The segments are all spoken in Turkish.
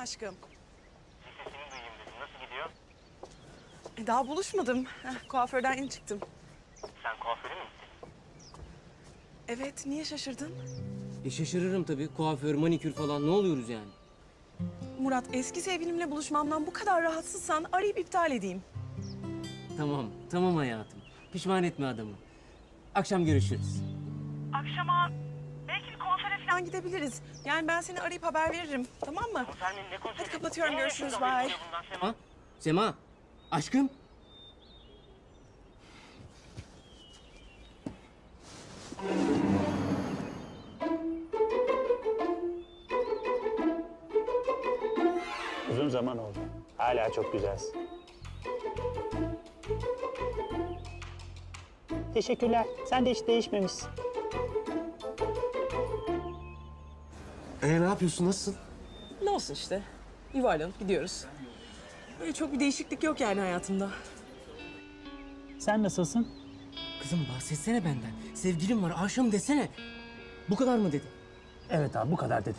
Aşkım. Bir sesini duyayım dedim. Nasıl gidiyor? E, daha buluşmadım. Heh, kuaförden yeni çıktım. Sen kuaföre mi gittin? Evet, niye şaşırdın? E şaşırırım tabii. Kuaför, manikür falan ne oluyoruz yani? Murat, eski sevgilimle buluşmamdan bu kadar rahatsızsan arayıp iptal edeyim. Tamam, tamam hayatım. Pişman etme adamı. Akşam görüşürüz. Akşama konsere falan gidebiliriz. Yani ben seni arayıp haber veririm. Tamam mı? Konser? Ne konseri? Hadi kapatıyorum, Ne görüşürüz, bye. Sema? Sema, aşkım. Uzun zaman oldu. Hala çok güzelsin. Teşekkürler. Sen de hiç değişmemişsin. Ee ne yapıyorsun? Nasılsın? Ne olsun işte. Yuvarlanıp gidiyoruz. Böyle çok bir değişiklik yok yani hayatımda. Sen nasılsın? Kızım bahsetsene benden. Sevgilim var, aşığım desene. Bu kadar mı dedi? Evet abi bu kadar dedi.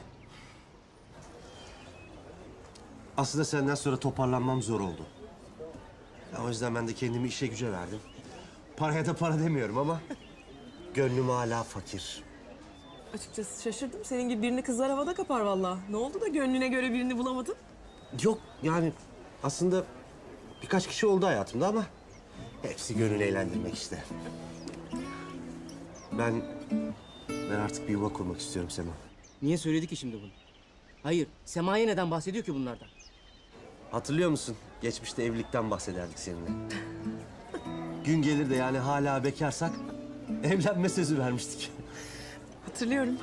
Aslında senden sonra toparlanmam zor oldu. Ya, o yüzden ben de kendimi işe güce verdim. Paraya da para demiyorum ama... ...gönlüm hala fakir. Açıkçası şaşırdım. Senin gibi birini kızlar havada kapar vallahi. Ne oldu da gönlüne göre birini bulamadın? Yok yani aslında birkaç kişi oldu hayatımda ama... ...hepsi gönül eğlendirmek işte. Ben... ...ben artık bir yuva kurmak istiyorum Sema. Niye söyledi ki şimdi bunu? Hayır, Sema'ya neden bahsediyor ki bunlardan? Hatırlıyor musun? Geçmişte evlilikten bahsederdik seninle. Gün gelir de yani hala bekarsak... ...evlenme sözü vermiştik. Hatırlıyorum.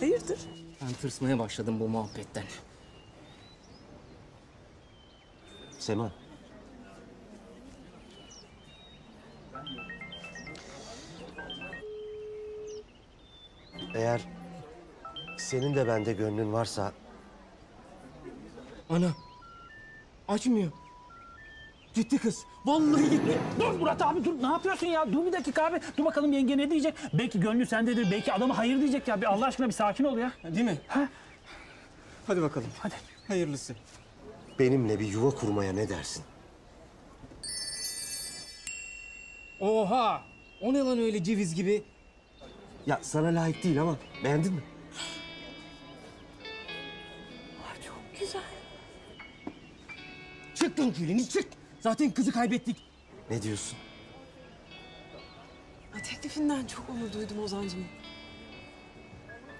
Hayırdır? Ben tırsmaya başladım bu muhabbetten. Sema. Eğer senin de bende gönlün varsa Ana, açmıyor. Gitti kız. Vallahi gitti. Dur Murat abi dur. Ne yapıyorsun ya? Dur bir dakika abi. Dur bakalım yenge ne diyecek? Belki gönlü sendedir. Belki adama hayır diyecek ya. Bir Allah aşkına bir sakin ol ya. Değil mi? Ha? Hadi bakalım. Hadi. Hayırlısı. benimle bir yuva kurmaya ne dersin? Oha! O ne lan öyle ceviz gibi? Ya sana layık değil ama beğendin mi? Çok güzel. Çık lan küleni çık. Zaten kızı kaybettik. Ne diyorsun? Ya, teklifinden çok onur duydum Ozan'cığım.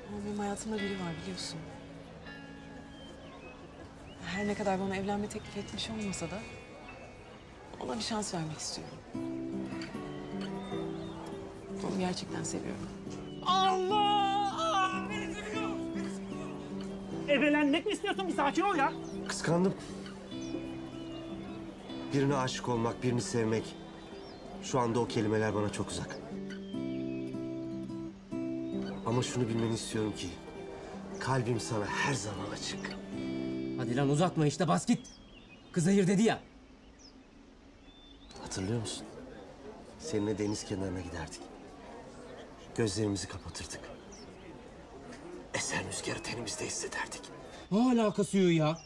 Ama benim hayatımda biri var biliyorsun. Her ne kadar bana evlenme teklif etmiş olmasa da... ...ona bir şans vermek istiyorum. Onu gerçekten seviyorum. Ebelenmek mi istiyorsun? Bir sakin ol ya. Kıskandım. Birine aşık olmak, birini sevmek. Şu anda o kelimeler bana çok uzak. Ama şunu bilmeni istiyorum ki... ...kalbim sana her zaman açık. Hadi lan uzatma işte bas git. Kız hayır dedi ya. Hatırlıyor musun? Seninle deniz kenarına giderdik. Gözlerimizi kapatırdık. Esen rüzgarı tenimizde hissederdik. Ne alakası yok ya?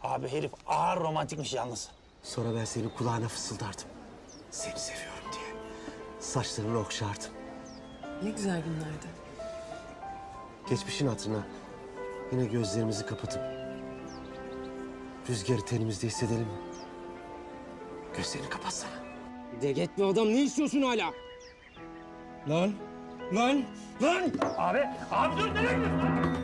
Abi herif ağır romantikmiş yalnız. Sonra ben senin kulağına fısıldardım. Seni seviyorum diye. Saçlarını okşardım. Ne güzel günlerdi. Geçmişin hatırına yine gözlerimizi kapatıp rüzgarı tenimizde hissedelim mi? Gözlerini kapatsana. Degetli adam ne istiyorsun hala? Lan, lan, lan! Abi, abi dur nereye gidiyorsun?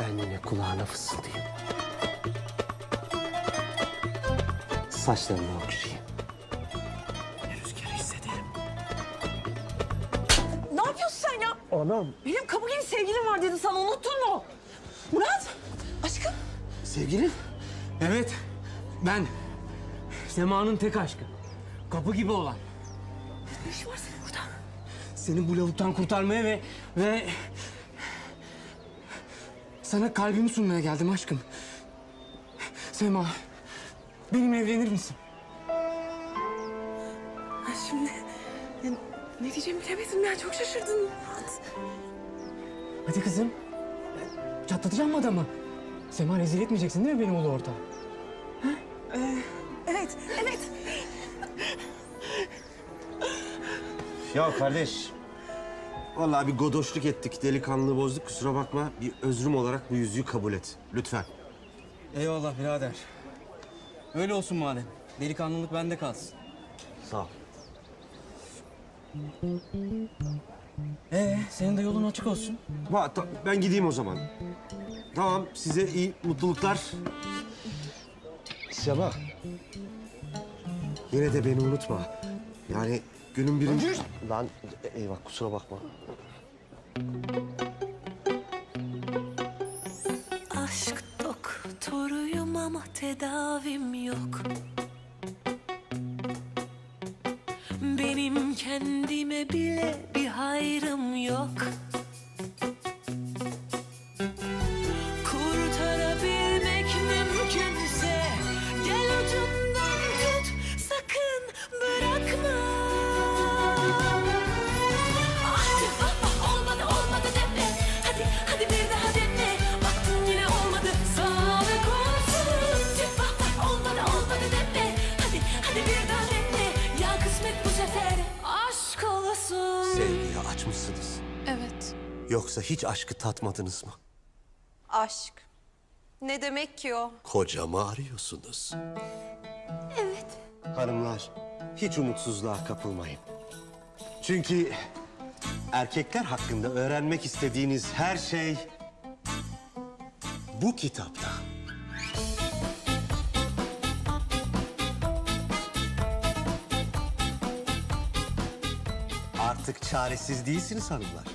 Ben yine kulağına fısıldayayım. Saçlarını okşayayım. Rüzgarı hissederim. Ne yapıyorsun sen ya? Anam. Benim kapı gibi sevgilim var dedi sana unuttun mu? Murat! Aşkım! Sevgilim. Evet, ben. Sema'nın tek aşkı. Kapı gibi olan. Ne işin var senin burada? Seni bu lavuktan kurtarmaya ve... ve... Sana kalbimi sunmaya geldim aşkım. Sema, benimle evlenir misin? Ha şimdi ya, ne diyeceğimi bilemedim ya çok şaşırdım Murat. Hadi kızım. Çatlatacağım mı adamı? Sema rezil etmeyeceksin değil mi benim ulu orta? Evet, evet. Ya kardeş. Vallahi bir godoşluk ettik, delikanlılığı bozduk. Kusura bakma. Bir özrüm olarak bu yüzüğü kabul et. Lütfen. Eyvallah birader. Öyle olsun madem. Delikanlılık bende kalsın. Sağ ol. Ee, senin de yolun açık olsun. Ha, ta- ben gideyim o zaman. Tamam, size iyi mutluluklar. Sema. Yine de beni unutma. Yani günün birinci... Lan eyvah kusura bakma. Ama tedavim yok. Benim kendime bile bir hayrım yok. Yoksa hiç aşkı tatmadınız mı? Aşk. Ne demek ki o? Kocamı arıyorsunuz. Evet Hanımlar, hiç umutsuzluğa kapılmayın. Çünkü erkekler hakkında öğrenmek istediğiniz her şey bu kitapta. Artık çaresiz değilsiniz hanımlar.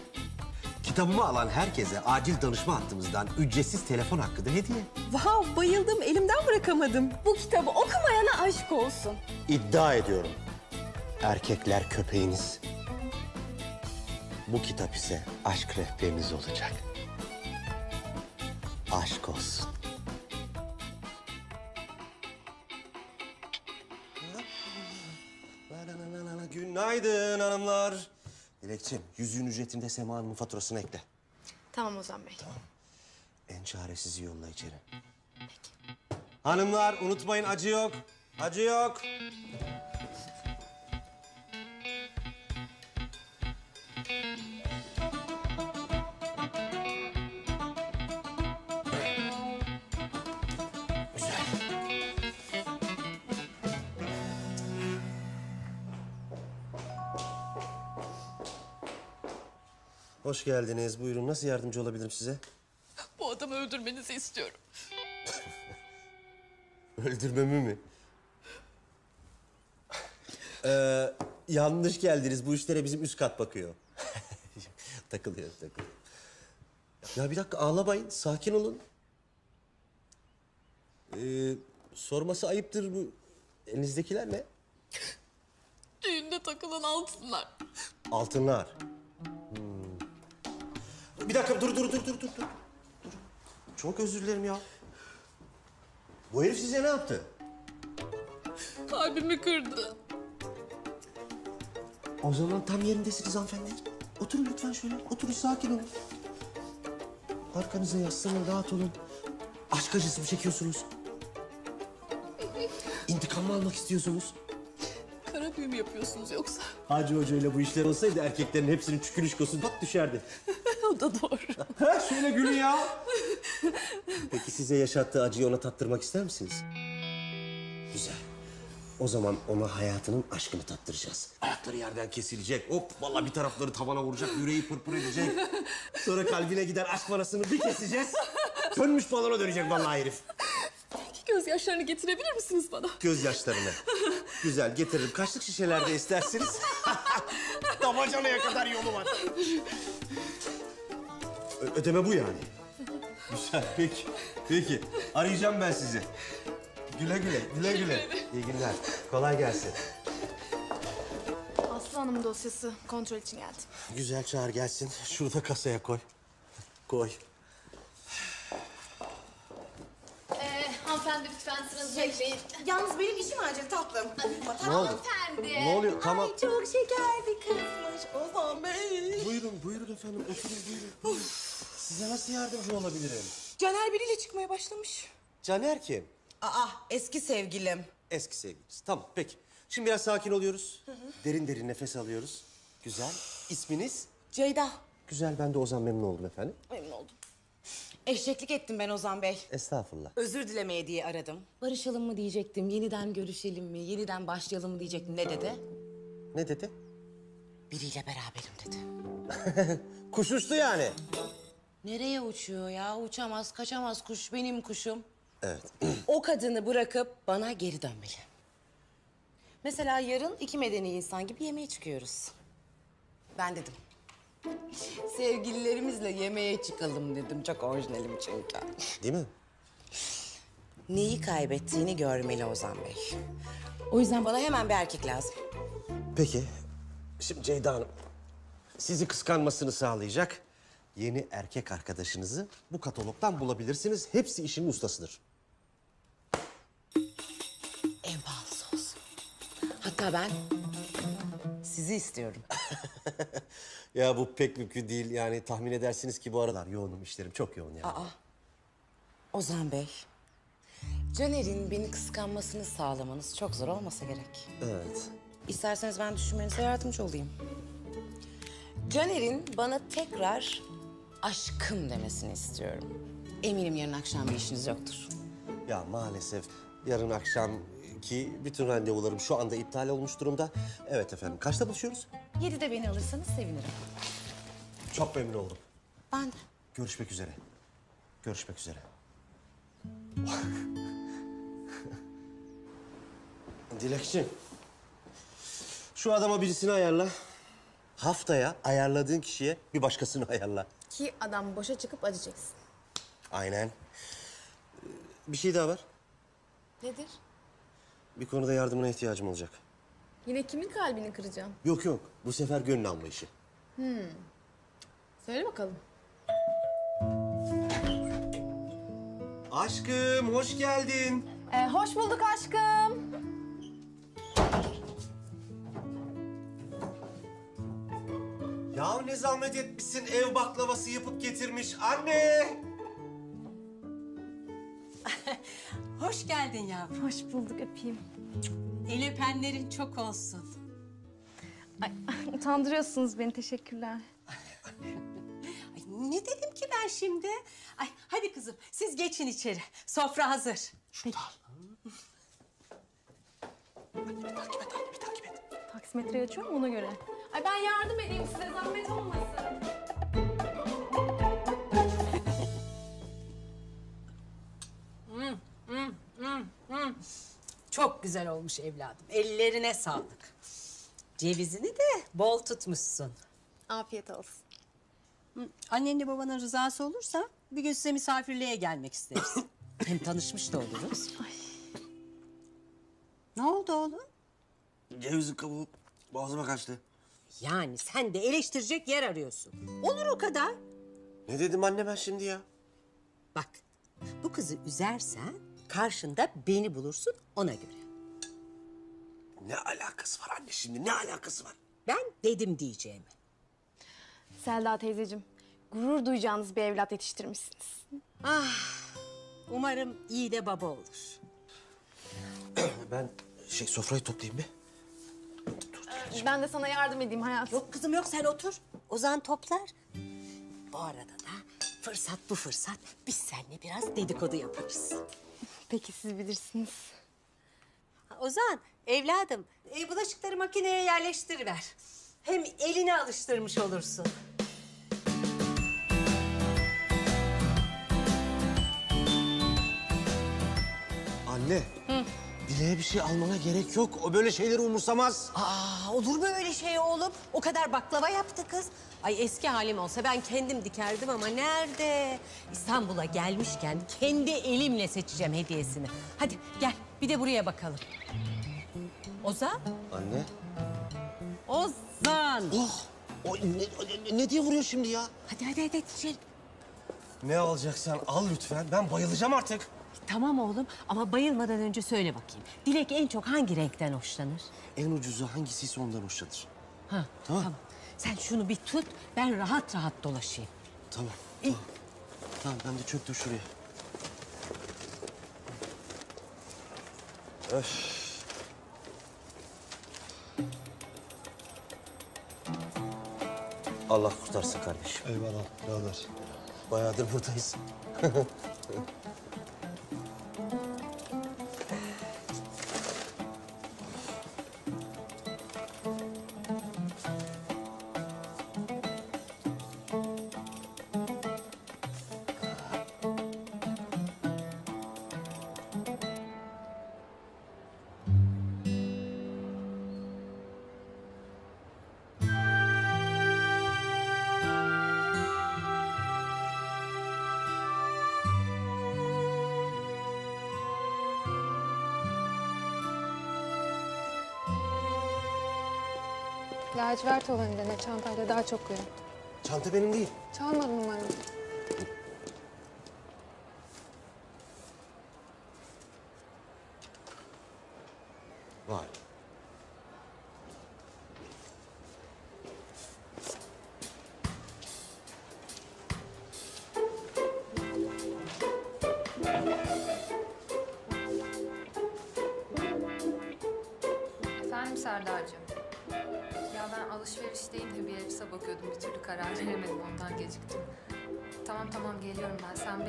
Kitabımı alan herkese acil danışma hattımızdan ücretsiz telefon hakkı da hediye. Wow, bayıldım. Elimden bırakamadım. Bu kitabı okumayana aşk olsun. İddia ediyorum. Erkekler köpeğiniz. Bu kitap ise aşk rehberiniz olacak. Aşk olsun. Günaydın hanımlar. Dilekçim, yüzüğün ücretinde Sema Hanım'ın faturasını ekle. Tamam Ozan Bey. En çaresizi yolla içeri. Hanımlar unutmayın acı yok. Acı yok. Hoş geldiniz. Buyurun. Nasıl yardımcı olabilirim size? Bu adamı öldürmenizi istiyorum. Öldürmemi mi? Ee, yanlış geldiniz. Bu işlere bizim üst kat bakıyor. takılıyor, takılıyor. Ya bir dakika ağlamayın. Sakin olun. Ee, sorması ayıptır bu. Elinizdekiler ne? Düğünde takılan altınlar. Altınlar. Bir dakika dur dur dur dur dur. dur. Dur. Çok özür dilerim ya. Bu herif size ne yaptı? Kalbimi kırdı. O zaman tam yerindesiniz hanımefendi. Oturun lütfen şöyle. Oturun sakin olun. Arkanıza yaslanın, rahat olun. Aşk acısı mı çekiyorsunuz? İntikam mı almak istiyorsunuz? Kara büyü mü yapıyorsunuz yoksa? Hacı Hoca ile bu işler olsaydı erkeklerin hepsinin çükülüşkosu pat düşerdi. o da doğru. Ha şöyle gülün ya. Peki size yaşattığı acıyı ona tattırmak ister misiniz? Güzel. O zaman ona hayatının aşkını tattıracağız. Ayakları yerden kesilecek. Hop vallahi bir tarafları tavana vuracak. Yüreği pırpır edecek. Sonra kalbine giden aşk parasını bir keseceğiz. Sönmüş balona dönecek vallahi herif. Gözyaşlarını getirebilir misiniz bana? Gözyaşlarını. Güzel getiririm. Kaçlık şişelerde isterseniz. Damacanaya kadar yolu var. Ödeme bu yani. Güzel peki. Peki. Arayacağım ben sizi. Güle güle, güle güle. İyi günler. Kolay gelsin. Aslı Hanım dosyası kontrol için geldi. Güzel çağır gelsin. Şurada kasaya koy. Koy. Ee, hanımefendi lütfen sıranızı bekleyin. Yalnız benim işim acil tatlım. Ne oldu? Hanımefendi. Ne oluyor? Tamam. Çok şeker bir kızmış Ozan Bey. Buyurun, buyurun efendim. Oturun, buyurun. buyurun. Size nasıl yardımcı olabilirim? Caner biriyle çıkmaya başlamış. Caner kim? Aa eski sevgilim. Eski sevgilisi. Tamam peki. Şimdi biraz sakin oluyoruz. Derin derin nefes alıyoruz. Güzel. İsminiz? Ceyda. Güzel. Ben de Ozan memnun oldum efendim. Memnun oldum. Eşeklik ettim ben Ozan Bey. Estağfurullah. Özür dilemeye diye aradım. Barışalım mı diyecektim, yeniden görüşelim mi, yeniden başlayalım mı diyecektim. Ne dedi? Ne dedi? Biriyle beraberim dedi. Kuş uçtu yani. Nereye uçuyor ya? Uçamaz, kaçamaz kuş. Benim kuşum. Evet. O kadını bırakıp bana geri dönmeli. Mesela yarın iki medeni insan gibi yemeğe çıkıyoruz. Ben dedim. Sevgililerimizle yemeğe çıkalım dedim. Çok orijinalim çünkü. Değil mi? Neyi kaybettiğini görmeli Ozan Bey. O yüzden bana hemen bir erkek lazım. Peki. Şimdi Ceyda Hanım. Sizi kıskanmasını sağlayacak yeni erkek arkadaşınızı bu katalogdan bulabilirsiniz. Hepsi işinin ustasıdır. En pahalısı olsun. Hatta ben sizi istiyorum. Ya bu pek mümkün değil. Yani tahmin edersiniz ki bu aralar yoğunum işlerim çok yoğun yani. Ozan Bey, Caner'in beni kıskanmasını sağlamanız çok zor olmasa gerek. Evet. İsterseniz ben düşünmenize yardımcı olayım. Caner'in bana tekrar aşkım demesini istiyorum. Eminim yarın akşam bir işiniz yoktur. Ya maalesef yarın akşam ki bütün randevularım şu anda iptal olmuş durumda. Evet efendim. Kaçta buluşuyoruz? Yedide beni alırsanız sevinirim. Çok memnun oldum. Ben de. Görüşmek üzere. Görüşmek üzere. Dilekçim. Şu adama birisini ayarla. Haftaya ayarladığın kişiye bir başkasını ayarla. Ki adam boşa çıkıp acı çeksin. Aynen. Ee, Bir şey daha var. Nedir? Bir konuda yardımına ihtiyacım olacak. Yine kimin kalbini kıracağım? Yok yok. Bu sefer gönül alma işi. Söyle bakalım. Aşkım hoş geldin. Ee, hoş bulduk aşkım. Ya ne zahmet etmişsin ev baklavası yapıp getirmiş anne. Hoş geldin yavrum. Hoş bulduk öpeyim. El öpenlerin çok olsun. Ay, utandırıyorsunuz beni teşekkürler. Ay, ne dedim ki ben şimdi? Ay, hadi kızım siz geçin içeri. Sofra hazır. Taksimetreyi açıyorum ona göre. Ay ben yardım edeyim size zahmet olmasın. Çok güzel olmuş evladım. Ellerine sağlık. Cevizini de bol tutmuşsun. Afiyet olsun. Hı, Annenle babanın rızası olursa bir gün size misafirliğe gelmek isteriz. Hem tanışmış da oluruz. Ne oldu oğlum? Cevizin kabuğu boğazıma kaçtı. Yani sen de eleştirecek yer arıyorsun. Olur o kadar. Ne dedim anne ben şimdi ya? Bak bu kızı üzersen karşında beni bulursun ona göre. Ne alakası var anne şimdi ne alakası var? Ben dedim diyeceğimi. Selda teyzeciğim, gurur duyacağınız bir evlat yetiştirmişsiniz. Umarım iyi de baba olur. Ben şey sofrayı toplayayım bir. Ben de sana yardım edeyim hayatım. Yok kızım yok sen otur. Ozan toplar. Bu arada da fırsat bu fırsat biz seninle biraz dedikodu yaparız. Peki siz bilirsiniz. Ha, Ozan evladım e, bulaşıkları makineye yerleştiriver. Hem elini alıştırmış olursun. Anne. Dileğe bir şey almana gerek yok. O böyle şeyleri umursamaz. Aa, olur mu öyle şey oğlum? O kadar baklava yaptı kız. Ay eski halim olsa ben kendim dikerdim ama nerede? İstanbul'a gelmişken kendi elimle seçeceğim hediyesini. Hadi gel bir de buraya bakalım. Ozan? Anne. Ozan! Oh. O, ne, ne- diye vuruyor şimdi ya? Hadi hadi hadi içeri. Ne alacaksan al lütfen. Ben bayılacağım artık. Tamam oğlum ama bayılmadan önce söyle bakayım. Dilek en çok hangi renkten hoşlanır? En ucuzu hangisiyse ondan hoşlanır. Ha, Tamam. Sen şunu bir tut, ben rahat rahat dolaşayım. tamam. Tamam. Tamam ben de çöktüm şuraya. Öf. Allah kurtarsın kardeşim. Eyvallah birader. Bayağıdır buradayız. Lacivert olanı dene. Çantayla daha çok uyum. Çanta benim değil. Çalmadım umarım.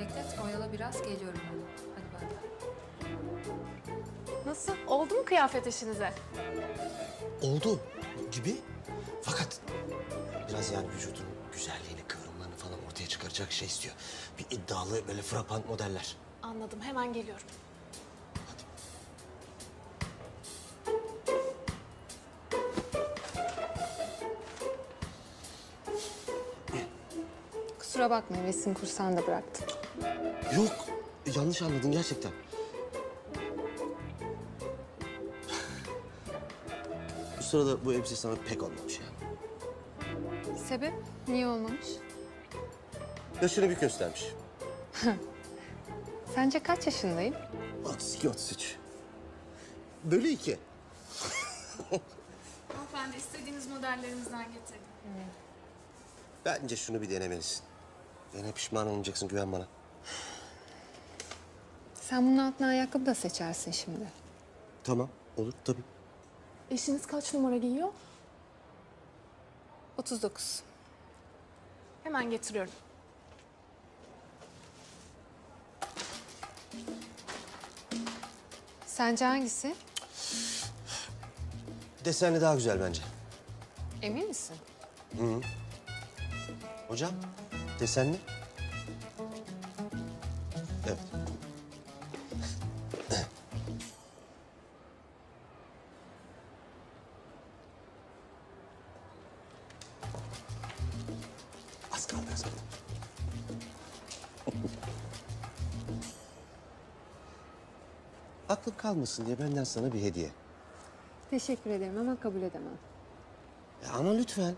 Beklet. Oyala biraz geliyorum ben. Hadi bay bay. Nasıl? Oldu mu kıyafet işinize? Oldu gibi. Fakat biraz yani vücudun güzelliğini, kıvrımlarını falan ortaya çıkaracak şey istiyor. Bir iddialı böyle frapan modeller. Anladım. Hemen geliyorum. Kusura bakma resim kursağını da bıraktım. Yok, yanlış anladın gerçekten. Bu sırada bu elbise sana pek olmamış yani. Sebep? Niye olmamış? Yaşını bir göstermiş. Sence kaç yaşındayım? 32, 33. Bölü iki. Hanımefendi istediğiniz modellerimizden getirdim. Bence şunu bir denemelisin. Yine pişman olmayacaksın, güven bana. Sen bunun altına ayakkabı da seçersin şimdi. Tamam, olur tabii. Eşiniz kaç numara giyiyor? 39. Hemen getiriyorum. Sence hangisi? Desenli daha güzel bence. Emin misin? Hocam, desenli. Kalmasın diye benden sana bir hediye. Teşekkür ederim ama kabul edemem. Ya ama lütfen.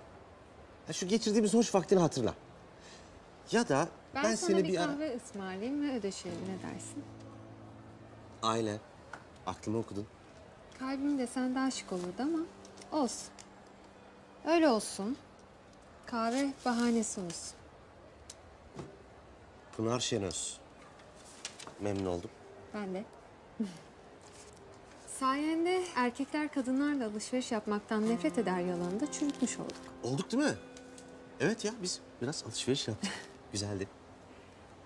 Ya şu geçirdiğimiz hoş vaktini hatırla. Ya da Ben, ben, sana seni bir, bir, ara... kahve ısmarlayayım ve ödeşelim ne dersin? Aynen. Aklımı okudun. Kalbim de sende aşık olurdu ama olsun. Öyle olsun. Kahve bahanesi olsun. Pınar Şenöz. Memnun oldum. Ben de. Sayende erkekler kadınlarla alışveriş yapmaktan nefret eder yalanında çürütmüş olduk. Olduk değil mi? Evet ya biz biraz alışveriş yaptık. Güzeldi.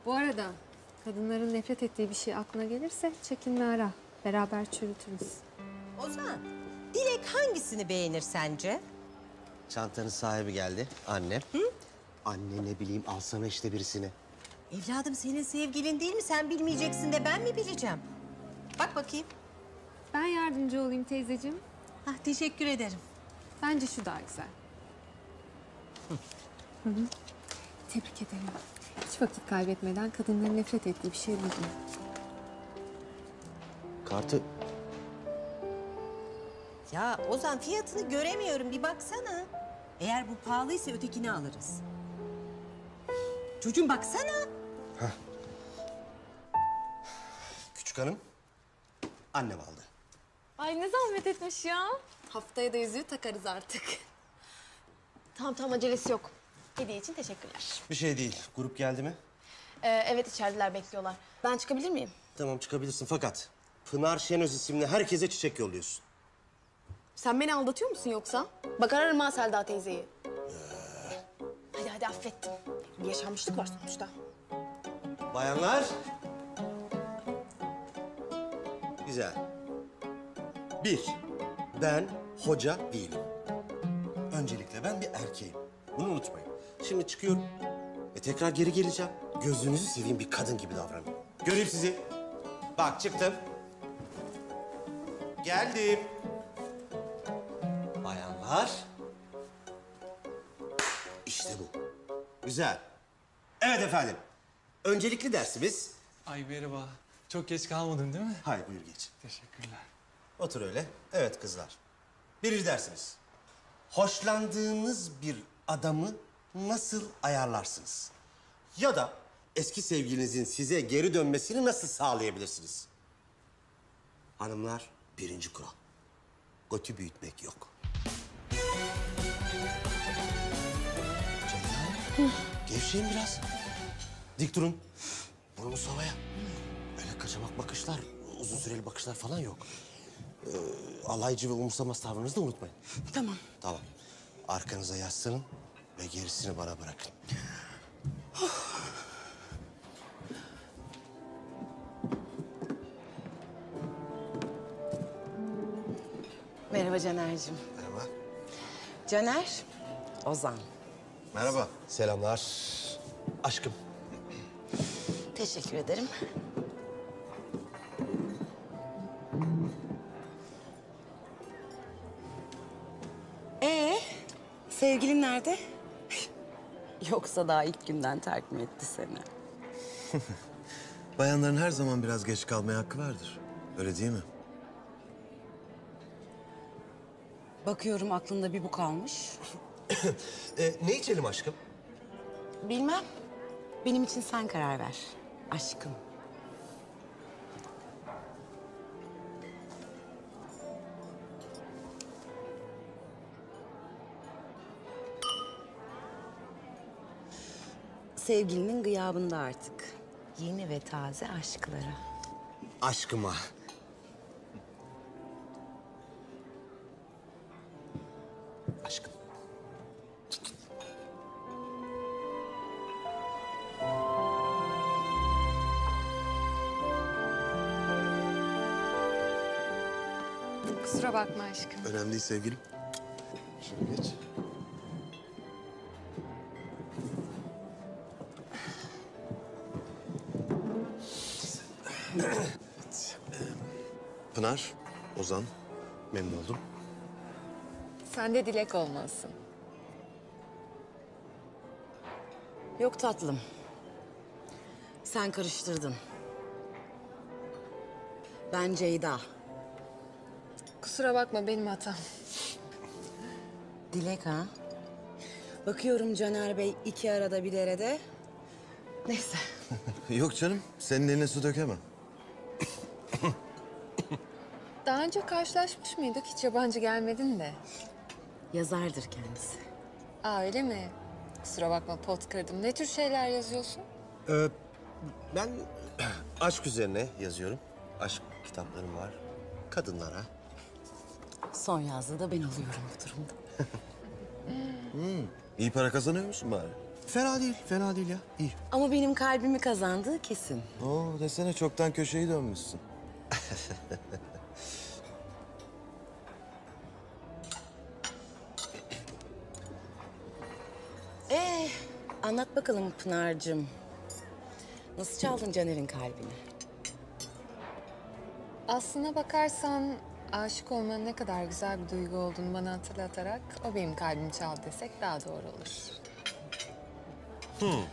Bu arada kadınların nefret ettiği bir şey aklına gelirse çekinme ara. Beraber çürütürüz. Ozan, Dilek hangisini beğenir sence? Çantanın sahibi geldi. Annem. Anne ne bileyim alsana işte birisini. Evladım senin sevgilin değil mi? Sen bilmeyeceksin de ben mi bileceğim? Bak bakayım. Ben yardımcı olayım teyzeciğim. Ah, teşekkür ederim. Bence şu daha güzel. Hı hı. Tebrik ederim. Hiç vakit kaybetmeden kadınların nefret ettiği bir şey buldum. Kartı Ya Ozan fiyatını göremiyorum bir baksana. Eğer bu pahalıysa ötekini alırız. Çocuğum baksana. küçük hanım. Annem aldı. Ay ne zahmet etmiş ya. Haftaya da yüzüğü takarız artık. Tamam tamam acelesi yok. Hediye için teşekkürler. Bir şey değil. Grup geldi mi? Ee, evet içerideler bekliyorlar. Ben çıkabilir miyim? Tamam çıkabilirsin fakat Pınar Şenöz isimli herkese çiçek yolluyorsun. Sen beni aldatıyor musun yoksa? Bak ararım ha Selda teyzeyi. Hadi hadi affettim. Bir yaşanmışlık var sonuçta. Bayanlar. Güzel. Bir, ben hoca değilim. Öncelikle ben bir erkeğim. Bunu unutmayın. Şimdi çıkıyorum ve tekrar geri geleceğim. Gözünüzü seveyim bir kadın gibi davranın. Göreyim sizi. Bak çıktım. Geldim. Bayanlar. İşte bu. Güzel. Evet efendim. Öncelikli dersimiz... Ay merhaba. Çok geç kalmadın değil mi? Hayır buyur geç. Teşekkürler. Otur öyle. Evet kızlar. Birinci dersimiz. Hoşlandığınız bir adamı nasıl ayarlarsınız? Ya da eski sevgilinizin size geri dönmesini nasıl sağlayabilirsiniz? Hanımlar birinci kural. Goti büyütmek yok. Ceyda, gevşeyin biraz. Dik durun. Burnunuz havaya. Öyle kaçamak bakışlar, uzun süreli bakışlar falan yok. Ee, alaycı ve umursamaz tavrınızı da unutmayın. Tamam. Tamam. Arkanıza yaslanın ve gerisini bana bırakın. Merhaba Caner'cim. Merhaba. Caner, Ozan. Merhaba. Selamlar. Aşkım. Teşekkür ederim. Sevgilin nerede? Yoksa daha ilk günden terk mi etti seni? Bayanların her zaman biraz geç kalmaya hakkı vardır. Öyle değil mi? Bakıyorum aklında bir bu kalmış. Ee, ne içelim aşkım? Bilmem. Benim için sen karar ver. Aşkım. Sevgilinin gıyabında artık. Yeni ve taze aşklara. Aşkıma. Aşkım. Kusura bakma aşkım. Önemli değil sevgilim. Şöyle geç. Pınar, Ozan, memnun oldum. Sen de dilek olmalısın. Yok tatlım. Sen karıştırdın. Ben Ceyda. Kusura bakma benim hatam. Dilek ha? Bakıyorum Caner Bey iki arada bir derede. Neyse. Yok canım, senin eline su dökemem. Daha önce karşılaşmış mıydık? Hiç yabancı gelmedin de. Yazardır kendisi. Aa öyle mi? Kusura bakma pot kırdım. Ne tür şeyler yazıyorsun? Ee, ben aşk üzerine yazıyorum. Aşk kitaplarım var. Kadınlara. Son yazdığı da ben oluyorum bu durumda. Hmm, iyi para kazanıyor musun bari? Fena değil, fena değil ya. İyi. Ama benim kalbimi kazandığı kesin. Oo, desene çoktan köşeyi dönmüşsün. anlat bakalım Pınar'cığım. Nasıl çaldın Caner'in kalbini? Aslına bakarsan aşık olmanın ne kadar güzel bir duygu olduğunu bana hatırlatarak o benim kalbimi çaldı desek daha doğru olur. Hmm.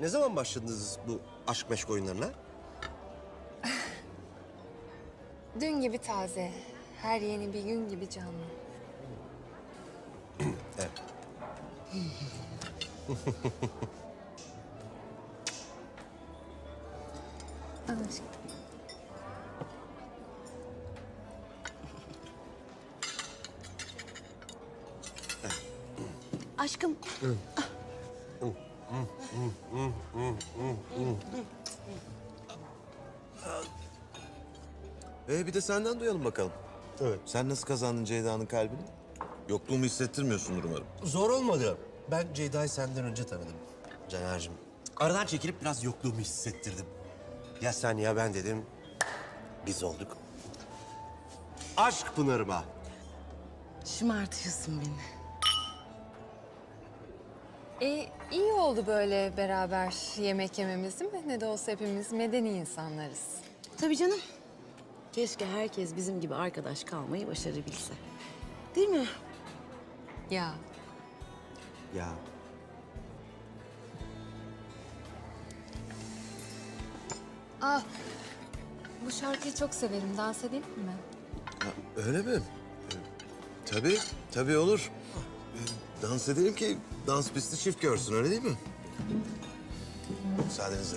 Ne zaman başladınız bu aşk meşk oyunlarına? Dün gibi taze, her yeni bir gün gibi canlı. Evet. Aşk. Aşkım. Ee bir de senden duyalım bakalım. Evet. Sen nasıl kazandın Ceyda'nın kalbini? Yokluğumu hissettirmiyorsundur umarım. Zor olmadı. Ben Ceyda'yı senden önce tanıdım. Caner'cim. Aradan çekilip biraz yokluğumu hissettirdim. Ya sen ya ben dedim. Biz olduk. Aşk Pınar'ıma. Şımartıyorsun beni. E, iyi oldu böyle beraber yemek yememiz değil mi? Ne de olsa hepimiz medeni insanlarız. Tabii canım. Keşke herkes bizim gibi arkadaş kalmayı başarabilse. Değil mi? Ya Ya ah bu şarkıyı çok severim. Dans edeyim mi? Ha, öyle mi? Ee, tabii, tabii olur. Ee, dans edelim ki dans pisti çift görsün öyle değil mi? Müsaadenizle.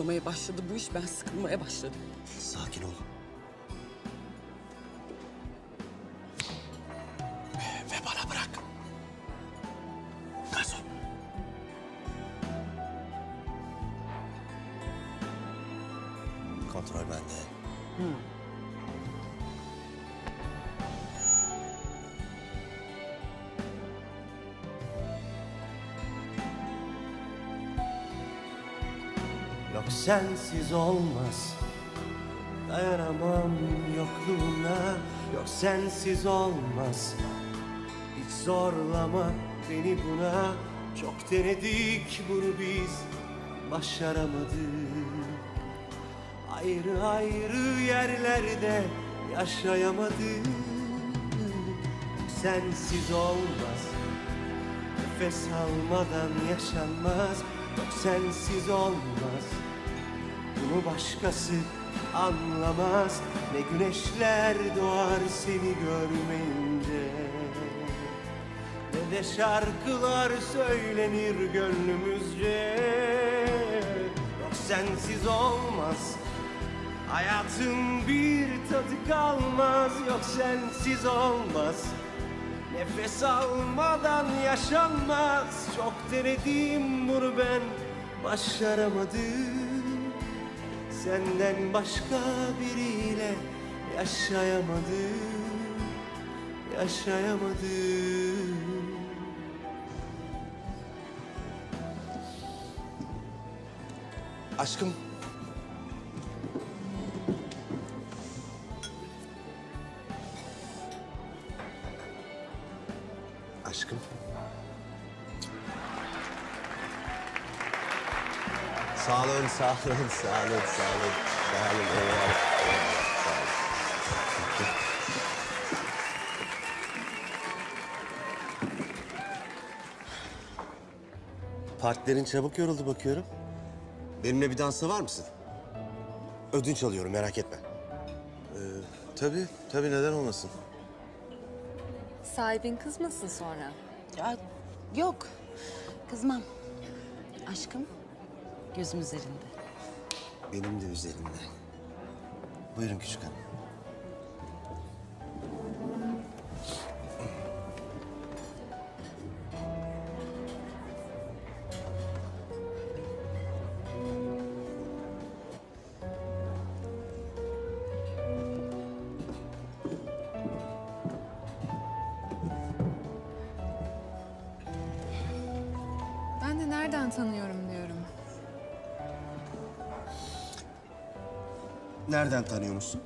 Uzamaya başladı bu iş. Ben sıkılmaya başladım. Sakin ol. Yok sensiz olmaz. Dayanamam yokluğuna. Yok sensiz olmaz. Hiç zorlama beni buna. Çok denedik bunu biz. Başaramadık. Ayrı ayrı yerlerde yaşayamadık. Sensiz olmaz. Nefes almadan yaşanmaz. Yok sensiz olmaz Bunu başkası anlamaz. Ne güneşler doğar seni görmeyince. Ne de şarkılar söylenir gönlümüzce. Yok sensiz olmaz. Hayatın bir tadı kalmaz. Yok sensiz olmaz. Nefes almadan yaşanmaz. Çok denedim bunu ben Başaramadım Senden başka biriyle Yaşayamadım Yaşayamadım. Aşkım Sağ olun, sağ olun, sağ olun, sağ olun. Eyvallah. Sağ olun. Partilerin çabuk yoruldu bakıyorum. Benimle bir dansa var mısın? Ödünç alıyorum, merak etme. Ee, tabii, tabii neden olmasın? Sahibin kızmasın sonra. Ya yok. Kızmam. Aşkım gözüm üzerinde. Benim de üzerimde. Buyurun küçük hanım. Nereden tanıyormuşsun?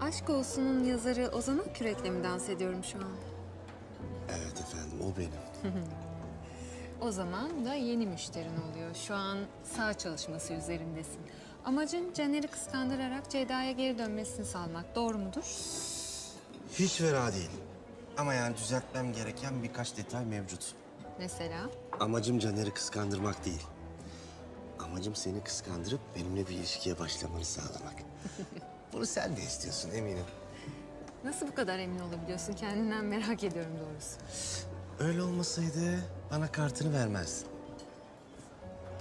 Aşk Olsun'un yazarı Ozan Kürek'le mi dans ediyorum şu an? Evet efendim, o benim. O zaman da yeni müşterin oluyor. Şu an sağ çalışması üzerindesin. Amacın Caner'i kıskandırarak Ceyda'ya geri dönmesini sağlamak. Doğru mudur? Hiç fena değil. Ama yani düzeltmem gereken birkaç detay mevcut. Mesela? Amacım Caner'i kıskandırmak değil. Amacım seni kıskandırıp benimle bir ilişkiye başlamanı sağlamak. Bunu sen de istiyorsun eminim. Nasıl bu kadar emin olabiliyorsun? Kendinden merak ediyorum doğrusu. Öyle olmasaydı bana kartını vermezdin.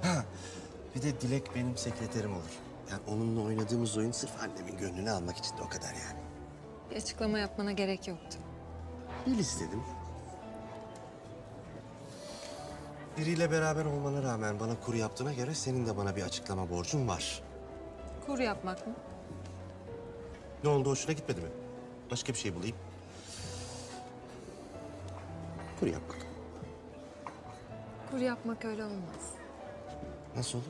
Ha, bir de Dilek benim sekreterim olur. Yani onunla oynadığımız oyun sırf annemin gönlünü almak için de o kadar yani. Bir açıklama yapmana gerek yoktu. Bil istedim. Biriyle beraber olmana rağmen bana kuru yaptığına göre senin de bana bir açıklama borcun var. Kur yapmak mı? Ne oldu hoşuna gitmedi mi? Başka bir şey bulayım. Kuru yapmak. Kur yapmak öyle olmaz. Nasıl olur?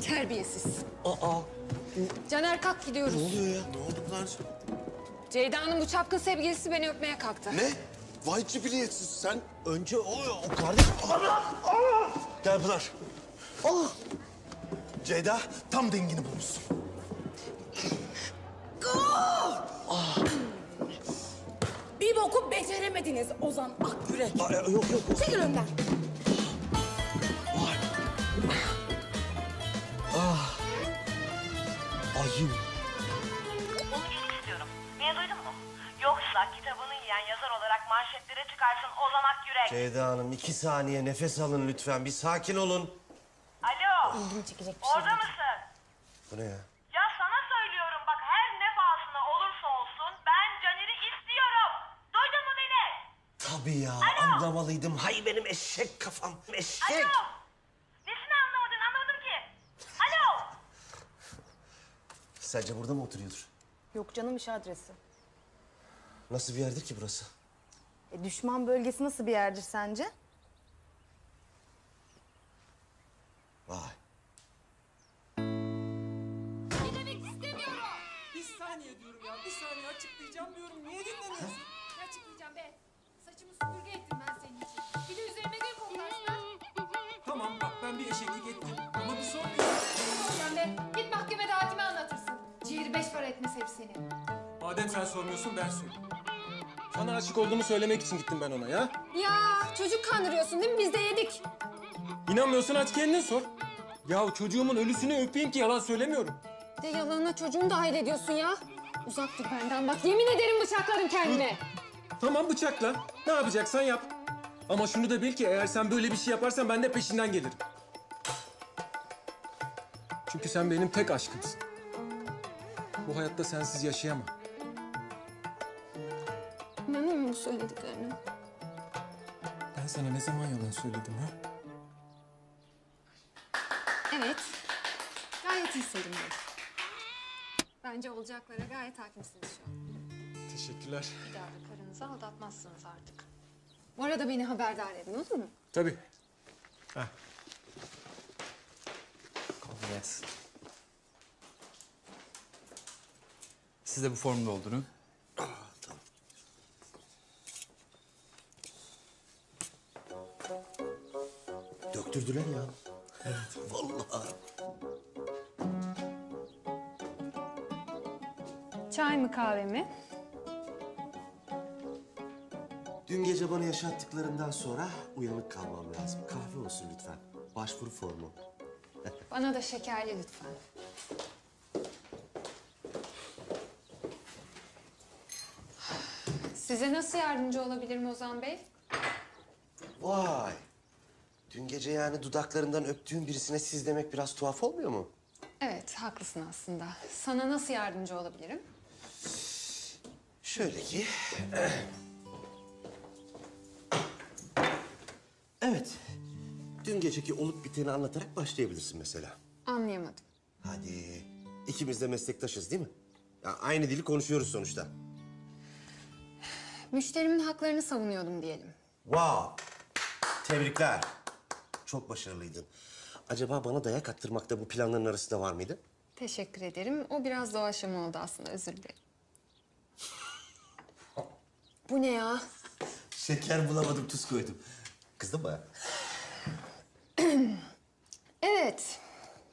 Terbiyesiz. Aa, Caner kalk gidiyoruz. ne oluyor ya? Ne oldu Pınar? Ceyda'nın bu çapkın sevgilisi beni öpmeye kalktı. Ne? Vay cibiliyetsiz sen. Önce o, o kardeş... Aa! Gel Pınar. Ah! Ceyda tam dengini bulmuşsun. Bir boku beceremediniz Ozan Akgürek. Aa, yok yok yok. Çekil önden. Yoksa kitabını yiyen yazar olarak manşetlere çıkarsın Ozan Akgürek. Ceyda Hanım iki saniye nefes alın lütfen. Bir sakin olun. Alo. çekecek bir şey Orada mısın? Bu ne ya? Ya sana söylüyorum bak her ne pahasına olursa olsun ben Caner'i istiyorum. Duydun mu beni? Tabii ya anlamalıydım. Hay benim eşek kafam. Eşek. Alo. Nesini anlamadın anlamadım ki. Alo. Sence burada mı oturuyordur? Yok canım iş adresi. Nasıl bir yerdir ki burası? E, düşman bölgesi nasıl bir yerdir sence? Vay. Bir saniye diyorum ya. Bir saniye açıklayacağım diyorum. Niye dinlemiyorsun? Ne açıklayacağım be? Saçımı süpürge ettim ben senin için. Bir de üzerime gül koklarsın. Tamam bak ben bir eşeklik ettim. Ama bir sorun yok. Sen be git mahkemede hakime anlatırsın. Ciğeri beş para etmez hep senin. Madem sen sormuyorsun ben söyleyeyim. Sana aşık olduğumu söylemek için gittim ben ona ya. Ya çocuk kandırıyorsun değil mi? Biz de yedik. İnanmıyorsan aç kendin sor. Ya çocuğumun ölüsünü öpeyim ki yalan söylemiyorum. De yalanına çocuğunu dahil ediyorsun ya. Uzak dur benden bak. Yemin ederim bıçaklarım kendimi. Tamam bıçakla. Ne yapacaksan yap. Ama şunu da bil ki eğer sen böyle bir şey yaparsan ben de peşinden gelirim. Çünkü sen benim tek aşkımsın. Bu hayatta sensiz yaşayamam. Musun bu söylediklerine? Ben sana ne zaman yalan söyledim ha? Evet. Gayet iyi Selim Bey. Bence olacaklara gayet hakimsiniz şu an. Teşekkürler. Bir daha da karınızı aldatmazsınız artık. Bu arada beni haberdar edin olur mu? Tabii. Kolay gelsin. Siz de bu formu doldurun. Döktürdüler ya. Evet. Vallahi. Çay mı kahve mi? Dün gece bana yaşattıklarından sonra uyanık kalmam lazım. Kahve olsun lütfen. Başvuru formu. Bana da şekerli lütfen. Size nasıl yardımcı olabilirim Ozan Bey? Vay. Dün gece yani dudaklarından öptüğün birisine siz demek biraz tuhaf olmuyor mu? Evet, haklısın aslında. Sana nasıl yardımcı olabilirim? Şöyle ki... Evet. Dün geceki olup biteni anlatarak başlayabilirsin mesela. Anlayamadım. Hadi. İkimiz de meslektaşız değil mi? Ya aynı dili konuşuyoruz sonuçta. Müşterimin haklarını savunuyordum diyelim. Wow. Tebrikler. Çok başarılıydın. Acaba bana dayak attırmakta bu planların arasında var mıydı? Teşekkür ederim. O biraz doğaçlama oldu aslında, özür dilerim. Bu ne ya? Şeker bulamadım, tuz koydum. Kızdın mı? Evet.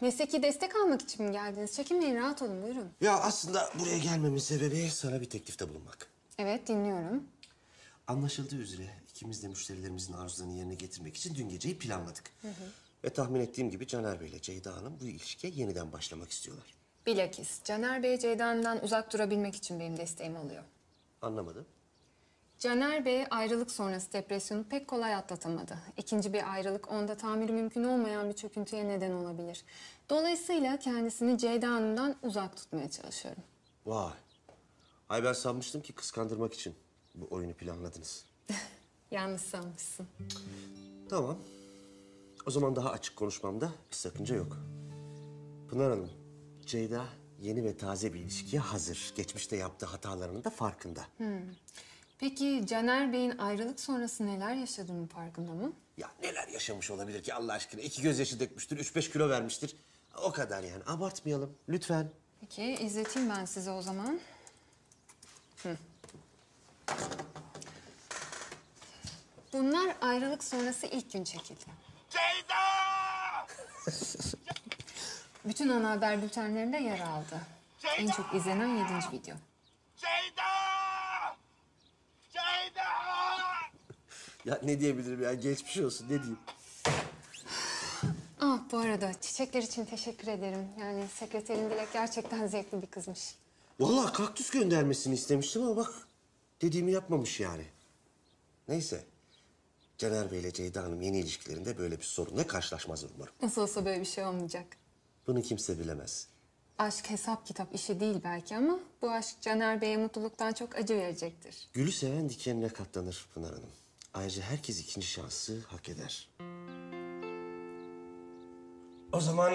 Mesleki destek almak için mi geldiniz? Çekinmeyin, rahat olun, buyurun. Ya aslında buraya gelmemin sebebi sana bir teklifte bulunmak. Evet, dinliyorum. Anlaşıldığı üzere ikimiz de müşterilerimizin arzularını yerine getirmek için dün geceyi planladık. Hı hı. Ve tahmin ettiğim gibi Caner Bey ile Ceyda Hanım bu ilişkiye yeniden başlamak istiyorlar. Bilakis Caner Bey Ceyda'ndan uzak durabilmek için benim desteğim oluyor. Anlamadım. Caner Bey ayrılık sonrası depresyonu pek kolay atlatamadı. İkinci bir ayrılık onda tamiri mümkün olmayan bir çöküntüye neden olabilir. Dolayısıyla kendisini Ceyda Hanım'dan uzak tutmaya çalışıyorum. Vay. Ay ben sanmıştım ki kıskandırmak için bu oyunu planladınız. Yanlış sanmışsın. Tamam. O zaman daha açık konuşmamda bir sakınca yok. Pınar Hanım, Ceyda yeni ve taze bir ilişkiye hazır. Geçmişte yaptığı hatalarının da farkında. Hmm. Peki Caner Bey'in ayrılık sonrası neler yaşadığının farkında mı? Ya neler yaşamış olabilir ki Allah aşkına? İki gözyaşı dökmüştür, üç beş kilo vermiştir. O kadar yani. Abartmayalım lütfen. Peki izleteyim ben size o zaman. Hı. Bunlar ayrılık sonrası ilk gün çekildi. Ceyda! Bütün ana haber bültenlerinde yer aldı. En çok izlenen yedinci video. Ceyda! Ceyda! Ya ne diyebilirim ya? Geçmiş olsun. Ne diyeyim? Ah bu arada çiçekler için teşekkür ederim. Yani sekreterin Dilek gerçekten zevkli bir kızmış. Vallahi kaktüs göndermesini istemiştim ama bak dediğimi yapmamış yani. Neyse. Caner Bey ile Ceyda Hanım yeni ilişkilerinde böyle bir sorunla karşılaşmazlar umarım. Nasıl olsa böyle bir şey olmayacak. Bunu kimse bilemez. Aşk hesap kitap işi değil belki ama bu aşk Caner Bey'e mutluluktan çok acı verecektir. Gülü seven dikenine katlanır Pınar Hanım. Ayrıca herkes ikinci şansı hak eder. O zaman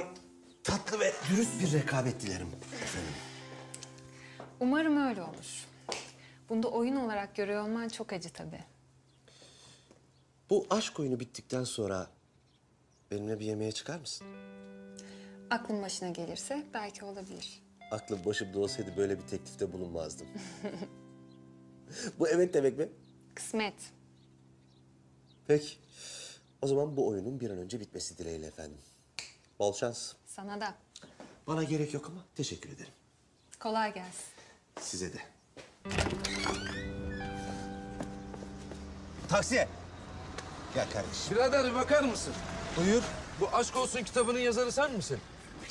tatlı ve dürüst bir rekabet dilerim efendim. Umarım öyle olur. Bunda oyun olarak görüyor olman çok acı tabii. Bu aşk oyunu bittikten sonra benimle bir yemeğe çıkar mısın? Aklın başına gelirse belki olabilir. Aklım başımda olsaydı böyle bir teklifte bulunmazdım. Bu evet demek mi? Kısmet. Peki. O zaman bu oyunun bir an önce bitmesi dileğiyle efendim. Bol şans. Sana da. Bana gerek yok ama teşekkür ederim. Kolay gelsin. Size de. Taksiye. Gel kardeşim. Birader bir bakar mısın? Buyur. Bu Aşk Olsun kitabının yazarı sen misin?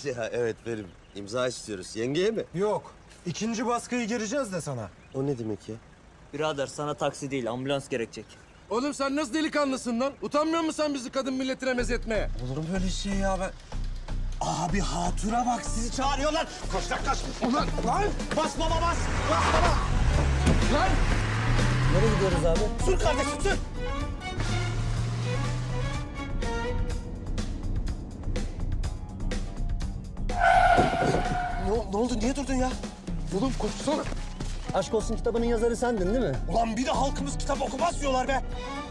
Ya evet benim. İmza istiyoruz. Yengeye mi? Yok. İkinci baskıyı gireceğiz de sana. O ne demek ya? Birader sana taksi değil ambulans gerekecek. Oğlum sen nasıl delikanlısın lan? Utanmıyor musun sen bizi kadın milletine mezetmeye? Olur mu böyle şey ya ben? Abi hatura bak sizi çağırıyorlar. Koş lan kaç. Ulan lan! Bas baba bas. Bas baba. Lan! Nereye gidiyoruz abi? Sür kardeşim sür. Ne, ne oldu? Niye durdun ya? Oğlum koşsana. Aşk Olsun kitabının yazarı sendin değil mi? Ulan bir de halkımız kitap okumaz diyorlar be.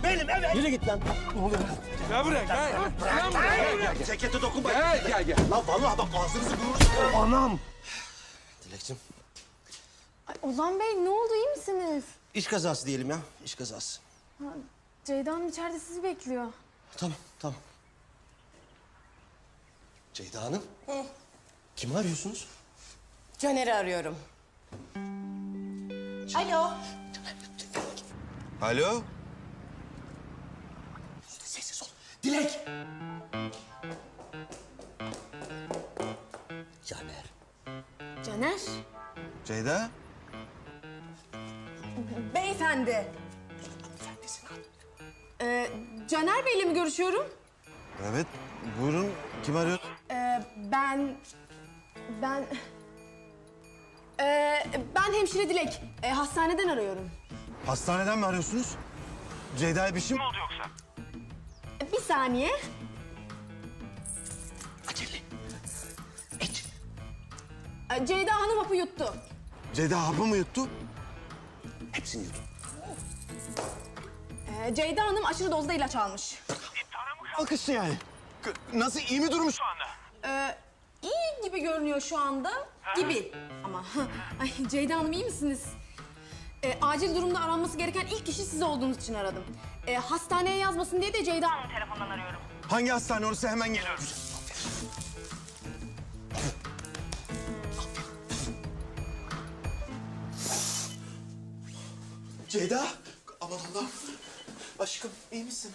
Benim evet. Yürü git lan. Ne oluyor? Gel buraya gel. Gel buraya gel gel. gel. Cekete dokunma. Gel gel gel. Lan vallahi bak ağzınızı burnunuz. Anam. Dilekçim. Ay, Ozan Bey ne oldu iyi misiniz? İş kazası diyelim ya. İş kazası. Ha, Ceyda Hanım içeride sizi bekliyor. Tamam tamam. Ceyda Hanım. Kimi arıyorsunuz? Caner'i arıyorum. Alo. Alo. Sessiz ol. Dilek. Caner. Caner. Ceyda. Beyefendi. Ee, Caner Bey'le mi görüşüyorum? Evet. Buyurun. Kim arıyor? Ee, ben... Ben... Ee, ben hemşire Dilek. Ee, hastaneden arıyorum. Hastaneden mi arıyorsunuz? Ceyda'ya bir şey mi oldu yoksa? Ee, Bir saniye. Ee, Ceyda Hanım hapı yuttu. Ceyda hapı mı yuttu? Hepsini yudum. Ee, Ceyda Hanım aşırı dozda ilaç almış. Alkışlı yani. K- Nasıl iyi mi durumu şu anda? Ee, iyi gibi görünüyor şu anda. Gibi. Ama ay Ceyda Hanım iyi misiniz? Ee, acil durumda aranması gereken ilk kişi siz olduğunuz için aradım. Ee, hastaneye yazmasın diye de Ceyda Hanım telefondan arıyorum. Hangi hastane orası hemen geliyorum. Ceyda. Aman Allah'ım. Aşkım iyi misin?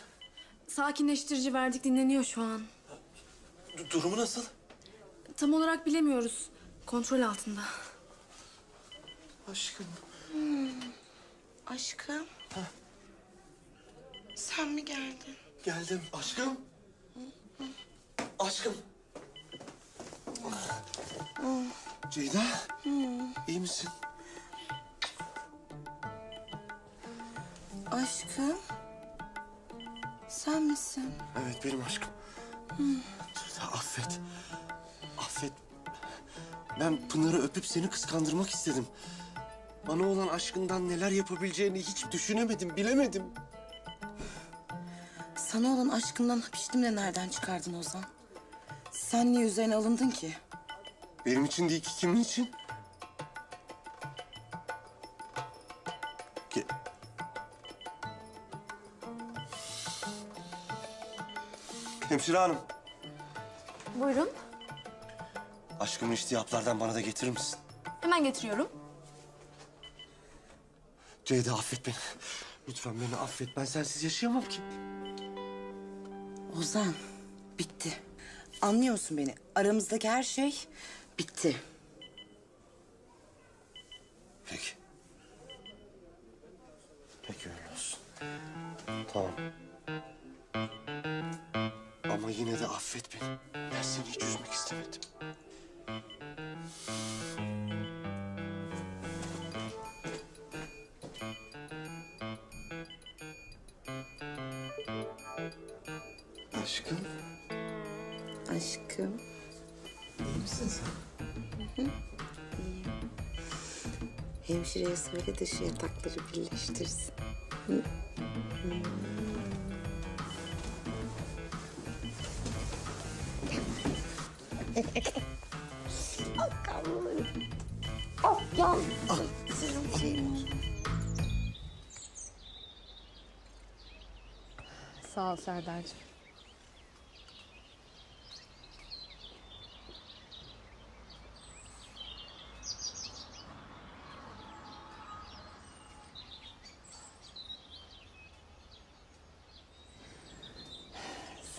Sakinleştirici verdik dinleniyor şu an. Durumu nasıl? Tam olarak bilemiyoruz. Kontrol altında. Aşkım. Aşkım. Sen mi geldin? Geldim. Aşkım. Aşkım. Ceyda. iyi misin? Aşkım. Sen misin? Evet benim aşkım. Ceyda affet. Affet. Ben Pınar'ı öpüp seni kıskandırmak istedim. Bana olan aşkından neler yapabileceğini hiç düşünemedim, bilemedim. Sana olan aşkından piştim de nereden çıkardın Ozan? Sen niye üzerine alındın ki? Benim için değil ki kimin için? Ge- Hemşire hanım, Buyurun. Aşkımın içtiği haplardan bana da getirir misin? Hemen getiriyorum. Ceyda affet beni. Lütfen beni affet. Ben sensiz yaşayamam ki. Ozan, bitti. Anlıyorsun beni. Aramızdaki her şey bitti. Peki. Peki öyle olsun. Tamam. Ama yine de affet beni. Ben seni hiç üzmek istemedim. Hemşireye söyle de yatakları birleştirsin. Hı? Karnım. Ah yan. Sizin oldu. Sağ ol Serdar'cığım.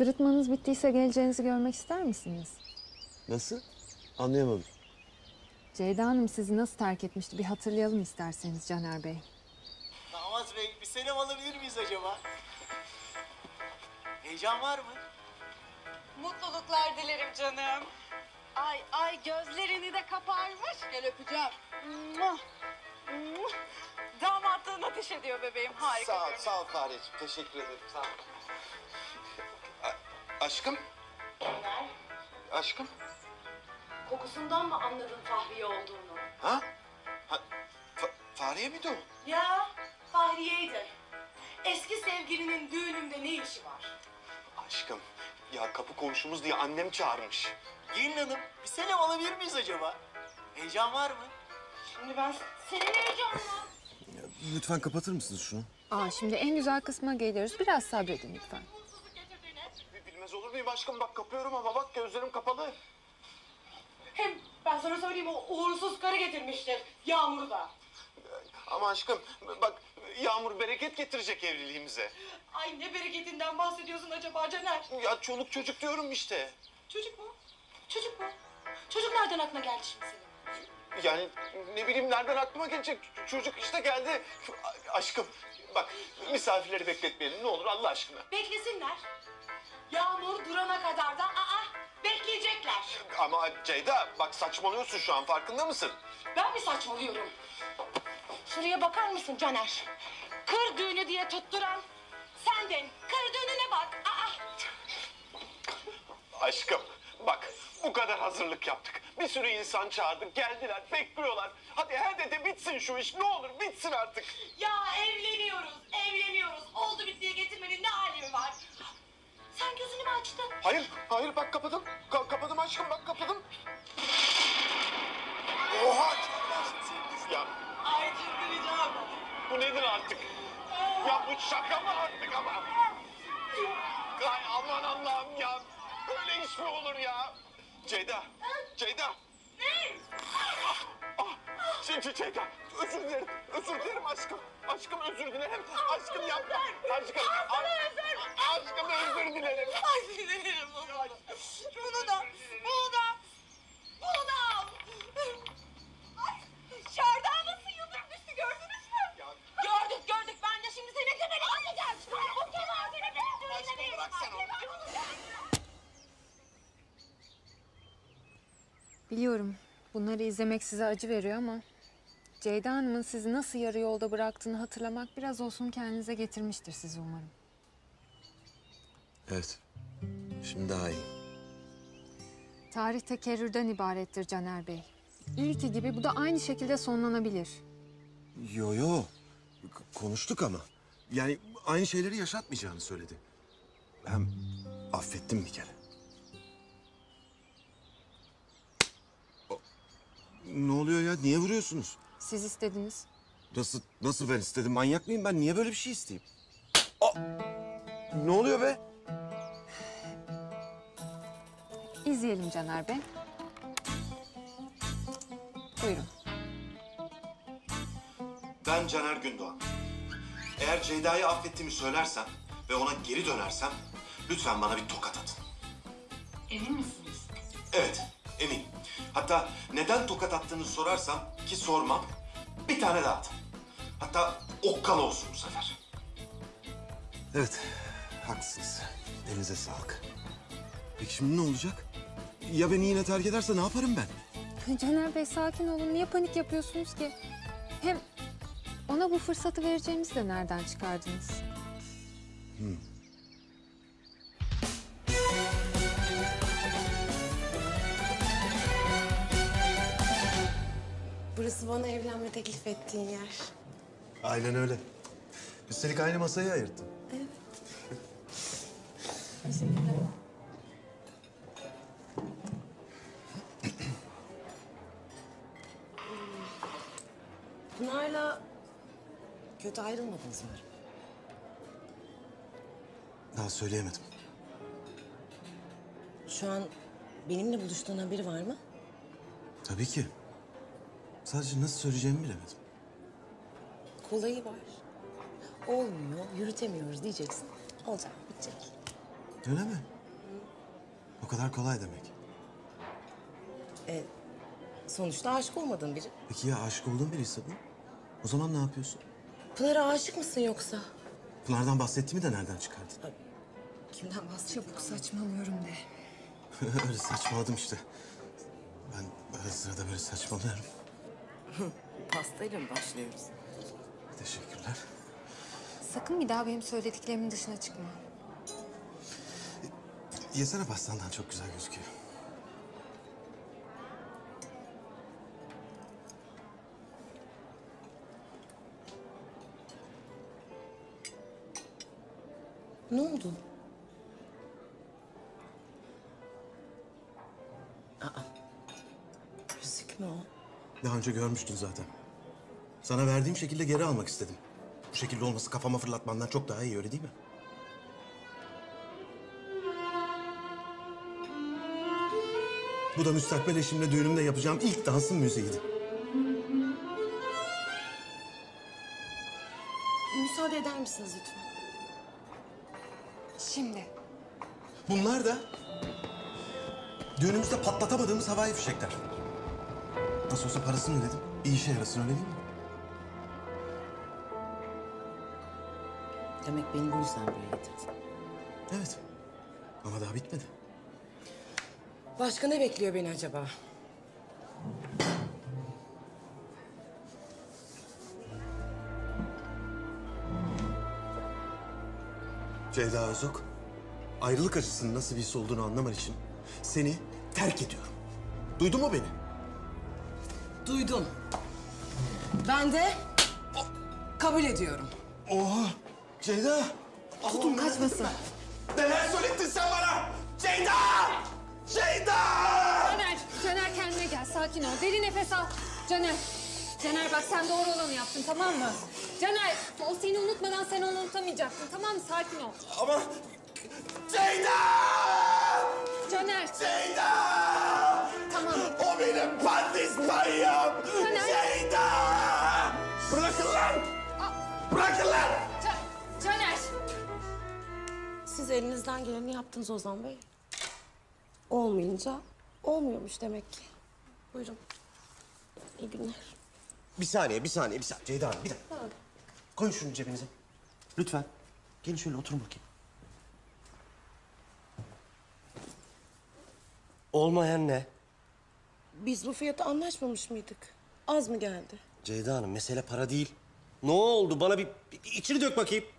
Sırıtmanız bittiyse geleceğinizi görmek ister misiniz? Nasıl? Anlayamadım. Ceyda Hanım sizi nasıl terk etmişti bir hatırlayalım isterseniz Caner Bey. Damat Bey bir selam alabilir miyiz acaba? Heyecan var mı? Mutluluklar dilerim canım. Ay ay gözlerini de kaparmış. Gel öpeceğim. Muah, muah. Damatlığın ateş ediyor bebeğim. Harika Sağ ol, görünüyor. sağ ol Fareciğim. Teşekkür ederim. Sağ ol. Aşkım? Aşkım? Kokusundan mı anladın Fahriye olduğunu? Ha? ha Fa- Fahriye miydi o? Ya Fahriye'ydi. Eski sevgilinin düğünümde ne işi var? Aşkım, ya kapı komşumuz diye annem çağırmış. Gelin hanım, bir selam alabilir miyiz acaba? Heyecan var mı? Şimdi ben senin heyecanla. Lütfen kapatır mısınız şunu? Aa şimdi en güzel kısma geliyoruz. Biraz sabredin lütfen. Bilmez olur muyum aşkım? Bak kapıyorum ama bak gözlerim kapalı. Hem ben sana söyleyeyim o uğursuz karı getirmiştir. Yağmur'u da. Ama aşkım bak yağmur bereket getirecek evliliğimize. Ay ne bereketinden bahsediyorsun acaba Caner? Ya çoluk çocuk diyorum işte. Çocuk mu? Çocuk mu? Çocuk nereden aklına geldi şimdi senin? Yani ne bileyim nereden aklıma gelecek çocuk işte geldi. Aşkım bak misafirleri bekletmeyelim ne olur Allah aşkına. Beklesinler. Yağmur durana kadar da aa bekleyecekler. Ama Ceyda bak saçmalıyorsun şu an farkında mısın? Ben mi saçmalıyorum? Şuraya bakar mısın Caner? Kır düğünü diye tutturan sendin. Kır düğününe bak. Aa. Aşkım bak bu kadar hazırlık yaptık. Bir sürü insan çağırdık geldiler bekliyorlar. Hadi hadi de bitsin şu iş ne olur bitsin artık. Ya evleniyoruz, evleniyoruz. Oldu bittiye getirmenin ne alemi var? Sen gözünü mü açtın? Hayır hayır bak kapadım. Ka- kapadım aşkım bak kapadım. Oha! Ya Ay çıldıracağım. bu nedir artık? Ya bu şaka mı artık ama? Ay aman Allah'ım ya. Böyle iş mi olur ya? Ceyda, Ceyda. Ne? Ah, ah, Ce- Ceyda, özür dilerim, özür dilerim aşkım. Aşkım özür dilerim. Aşkım yapma. Aşkım. Özür Aşkım özür dilerim. Ay dilerim bunu. Bunu da, bunu da, bunu da al. Ay, Şardağı nasıl yıldırım düştü gördünüz mü? Gördük gördük. Ben de şimdi seni gömerek alacağım. O kemer seni benim düğününe verin. Bırak sen onu. Biliyorum bunları izlemek size acı veriyor ama... Ceyda Hanım'ın sizi nasıl yarı yolda bıraktığını hatırlamak biraz olsun kendinize getirmiştir sizi umarım. Evet. Şimdi daha iyi. Tarih tekerrürden ibarettir Caner Bey. İlki gibi bu da aynı şekilde sonlanabilir. Yo yo. K- konuştuk ama. Yani aynı şeyleri yaşatmayacağını söyledi. Hem affettim bir kere. Ne oluyor ya? Niye vuruyorsunuz? Siz istediniz. Nasıl nasıl ben istedim? Manyak mıyım ben? Niye böyle bir şey isteyeyim? Aa! Ne oluyor be? İzleyelim Caner Bey. Buyurun. Ben Caner Gündoğan. Eğer Ceyda'yı affettiğimi söylersem ve ona geri dönersem lütfen bana bir tokat atın. Emin misiniz? Evet. Hatta neden tokat attığını sorarsam ki sormam bir tane daha atın. Hatta okkal olsun bu sefer. Evet, haklısınız. Elinize sağlık. Peki şimdi ne olacak? Ya beni yine terk ederse ne yaparım ben? Caner Bey sakin olun. Niye panik yapıyorsunuz ki? Hem ona bu fırsatı vereceğimizi de nereden çıkardınız? Hmm. Burası bana evlenme teklif ettiğin yer. Aynen öyle. Üstelik aynı masayı ayırttın. Evet. Teşekkürler. Pınar'la kötü ayrılmadınız mı? Daha söyleyemedim. Şu an benimle buluştuğun haberi var mı? Tabii ki. Sadece nasıl söyleyeceğimi bilemedim. Kolayı var. Olmuyor, yürütemiyoruz diyeceksin. Olacak, bitecek. Öyle mi? O kadar kolay demek. E, sonuçta aşık olmadığın biri. Peki ya aşık olduğun biriyse bu? O zaman ne yapıyorsun? Pınar'a aşık mısın yoksa? Pınar'dan bahsettiğimi de nereden çıkardın? Kimden bahsediyorsun? Çabuk saçmalıyorum de. Öyle saçmaladım işte. Ben böyle sırada böyle saçmalıyorum. Pastayla mı başlıyoruz? Teşekkürler. Sakın bir daha benim söylediklerimin dışına çıkma. Yesene pastandan çok güzel gözüküyor. Ne oldu? Aa, yüzük mü o? Daha önce görmüştün zaten. Sana verdiğim şekilde geri almak istedim. Bu şekilde olması kafama fırlatmandan çok daha iyi öyle değil mi? Bu da müstakbel eşimle düğünümde yapacağım ilk dansın müziğiydi. Müsaade eder misiniz lütfen? Şimdi. Bunlar da düğünümüzde patlatamadığımız havai fişekler. Nasıl olsa parasını ödedim. İyi işe yarasın öyle değil mi? Demek beni bu yüzden buraya getirdin. Evet. Ama daha bitmedi. Başka ne bekliyor beni acaba? Ceyda Özok, ayrılık acısının nasıl bir his olduğunu anlaman için seni terk ediyorum. Duydun mu beni? Duydum. Ben de kabul ediyorum. Oha! Ceyda! Tutun kaçmasın. Neler söylettin sen bana? Ceyda! Ceyda! Caner, Caner kendine gel. Sakin ol. Derin nefes al. Caner. Caner bak sen doğru olanı yaptın tamam mı? Caner o seni unutmadan sen onu unutamayacaksın tamam mı? Sakin ol. Ama Ceyda! Caner. Ceyda! Pandispanyam! Caner. Ceyda! Bırakın lan! Bırakın lan! Ca- Caner. Siz elinizden geleni yaptınız Ozan Bey. Olmayınca olmuyormuş demek ki. Buyurun. İyi günler. Bir saniye, bir saniye, bir saniye. Ceyda Hanım, bir dakika. Koyun şunu cebinize. Lütfen. Gelin şöyle oturun bakayım. Olmayan ne? Biz bu fiyata anlaşmamış mıydık? Az mı geldi? Ceyda Hanım, mesele para değil. Ne oldu? Bana bir, bir içini dök bakayım.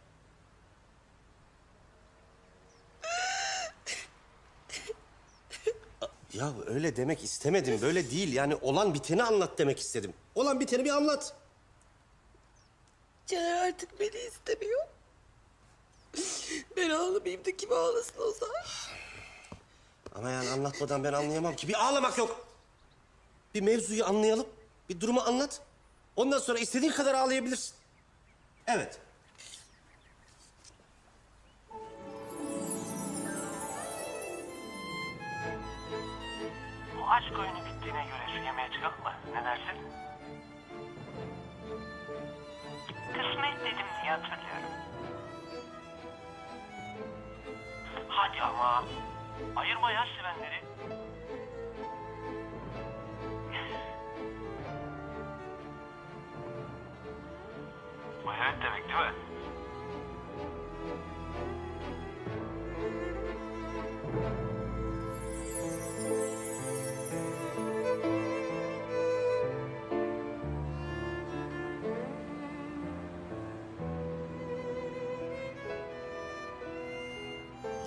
Ya öyle demek istemedim. Böyle değil. Yani olan biteni anlat demek istedim. Olan biteni bir anlat. Caner artık beni istemiyor. Ben ağlamayayım da kim ağlasın Ozan? Ama yani anlatmadan ben anlayamam ki. Bir ağlamak yok. Bir mevzuyu anlayalım. Bir durumu anlat. Ondan sonra istediğin kadar ağlayabilirsin. Evet. Bu aşk oyunu bittiğine göre şu yemeğe çıkalım mı? Ne dersin? Kısmet dedim diye hatırlıyorum. Hadi ama. Ayırma ya sevenleri. Evet demek değil mi?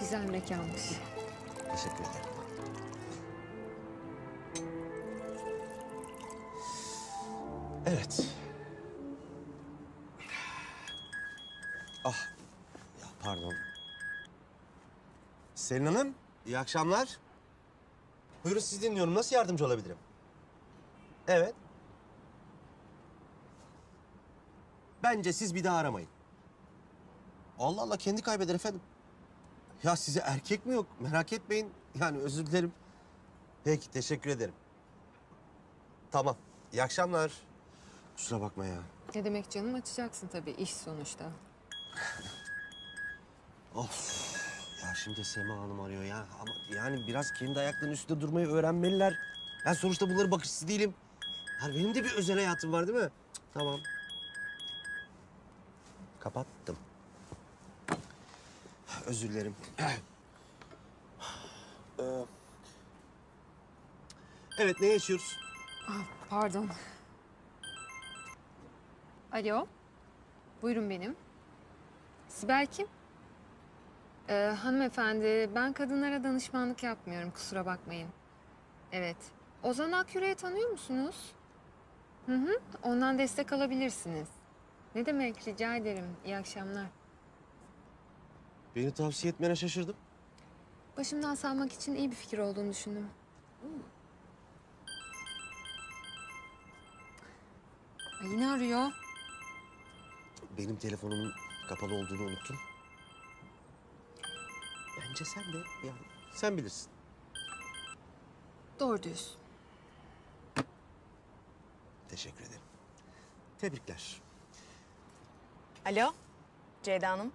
Güzel mekanmış. Teşekkür ederim. Selin Hanım, iyi akşamlar. Buyurun sizi dinliyorum. Nasıl yardımcı olabilirim? Evet. Bence siz bir daha aramayın. Allah Allah, kendi kaybeder efendim. Ya size erkek mi yok? Merak etmeyin. Yani özür dilerim. Peki, teşekkür ederim. Tamam, iyi akşamlar. Kusura bakma ya. Ne demek canım açacaksın tabii iş sonuçta. Of. Ya şimdi Sema Hanım arıyor ya. Ama yani biraz kendi ayaklarının üstünde durmayı öğrenmeliler. Ben sonuçta bunların bakıcısı değilim. Yani benim de bir özel hayatım var değil mi? Cık, Tamam. Kapattım. Özür dilerim. Ee, evet, ne yaşıyoruz? Ah, pardon. Alo. Buyurun benim. Sibel kim? Ee, hanımefendi, ben kadınlara danışmanlık yapmıyorum. Kusura bakmayın. Evet. Ozan Akyüre'yi tanıyor musunuz? Hı hı. Ondan destek alabilirsiniz. Ne demek? Rica ederim. İyi akşamlar. Beni tavsiye etmene şaşırdım. Başımdan salmak için iyi bir fikir olduğunu düşündüm. Ay, yine arıyor. Benim telefonumun kapalı olduğunu unuttun. Bence sen de yani sen bilirsin. Doğru diyorsun. Teşekkür ederim. Tebrikler. Alo, Ceyda Hanım.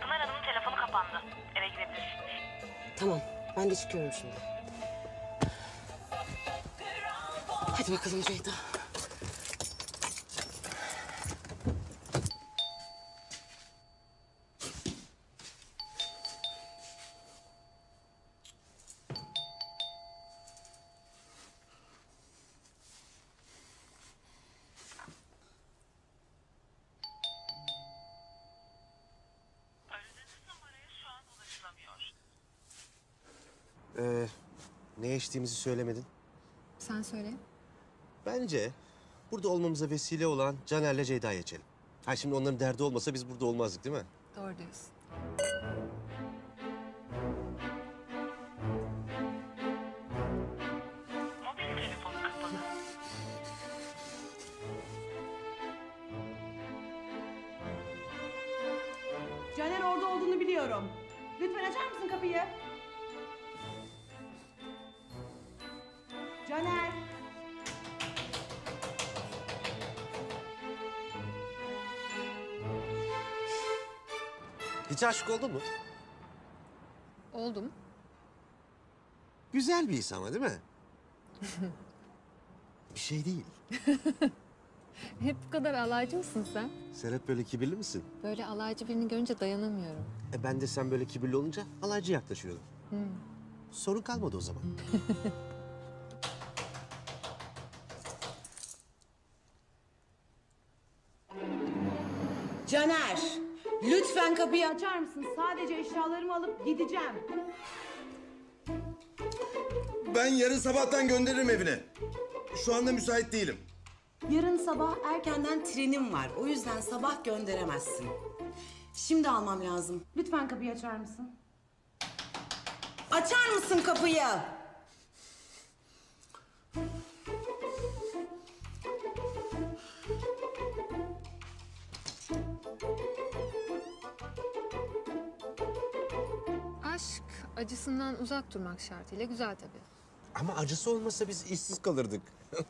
Pınar Hanım'ın telefonu kapandı. Eve girebilirsiniz. Tamam, ben de çıkıyorum şimdi. Hadi bakalım Ceyda. Ne içtiğimizi söylemedin. Sen söyle. Bence burada olmamıza vesile olan Caner'le Ceyda'yı içelim. Ha şimdi onların derdi olmasa biz burada olmazdık değil mi? Doğru diyorsun. Aşık oldun mu? Oldum. Güzel bir his ama değil mi? bir şey değil. Hep bu kadar alaycı mısın sen? Sen hep böyle kibirli misin? Böyle alaycı birini görünce dayanamıyorum. E ben de sen böyle kibirli olunca alaycı yaklaşıyordum. Hmm. Sorun kalmadı o zaman. Caner, lütfen kapıyı açar mısın? Sadece eşyalarımı alıp gideceğim. Ben yarın sabahtan gönderirim evine. Şu anda müsait değilim. Yarın sabah erkenden trenim var. O yüzden sabah gönderemezsin. Şimdi almam lazım. Lütfen kapıyı açar mısın? Açar mısın kapıyı? Acısından uzak durmak şartıyla güzel tabii. Ama acısı olmasa biz işsiz kalırdık.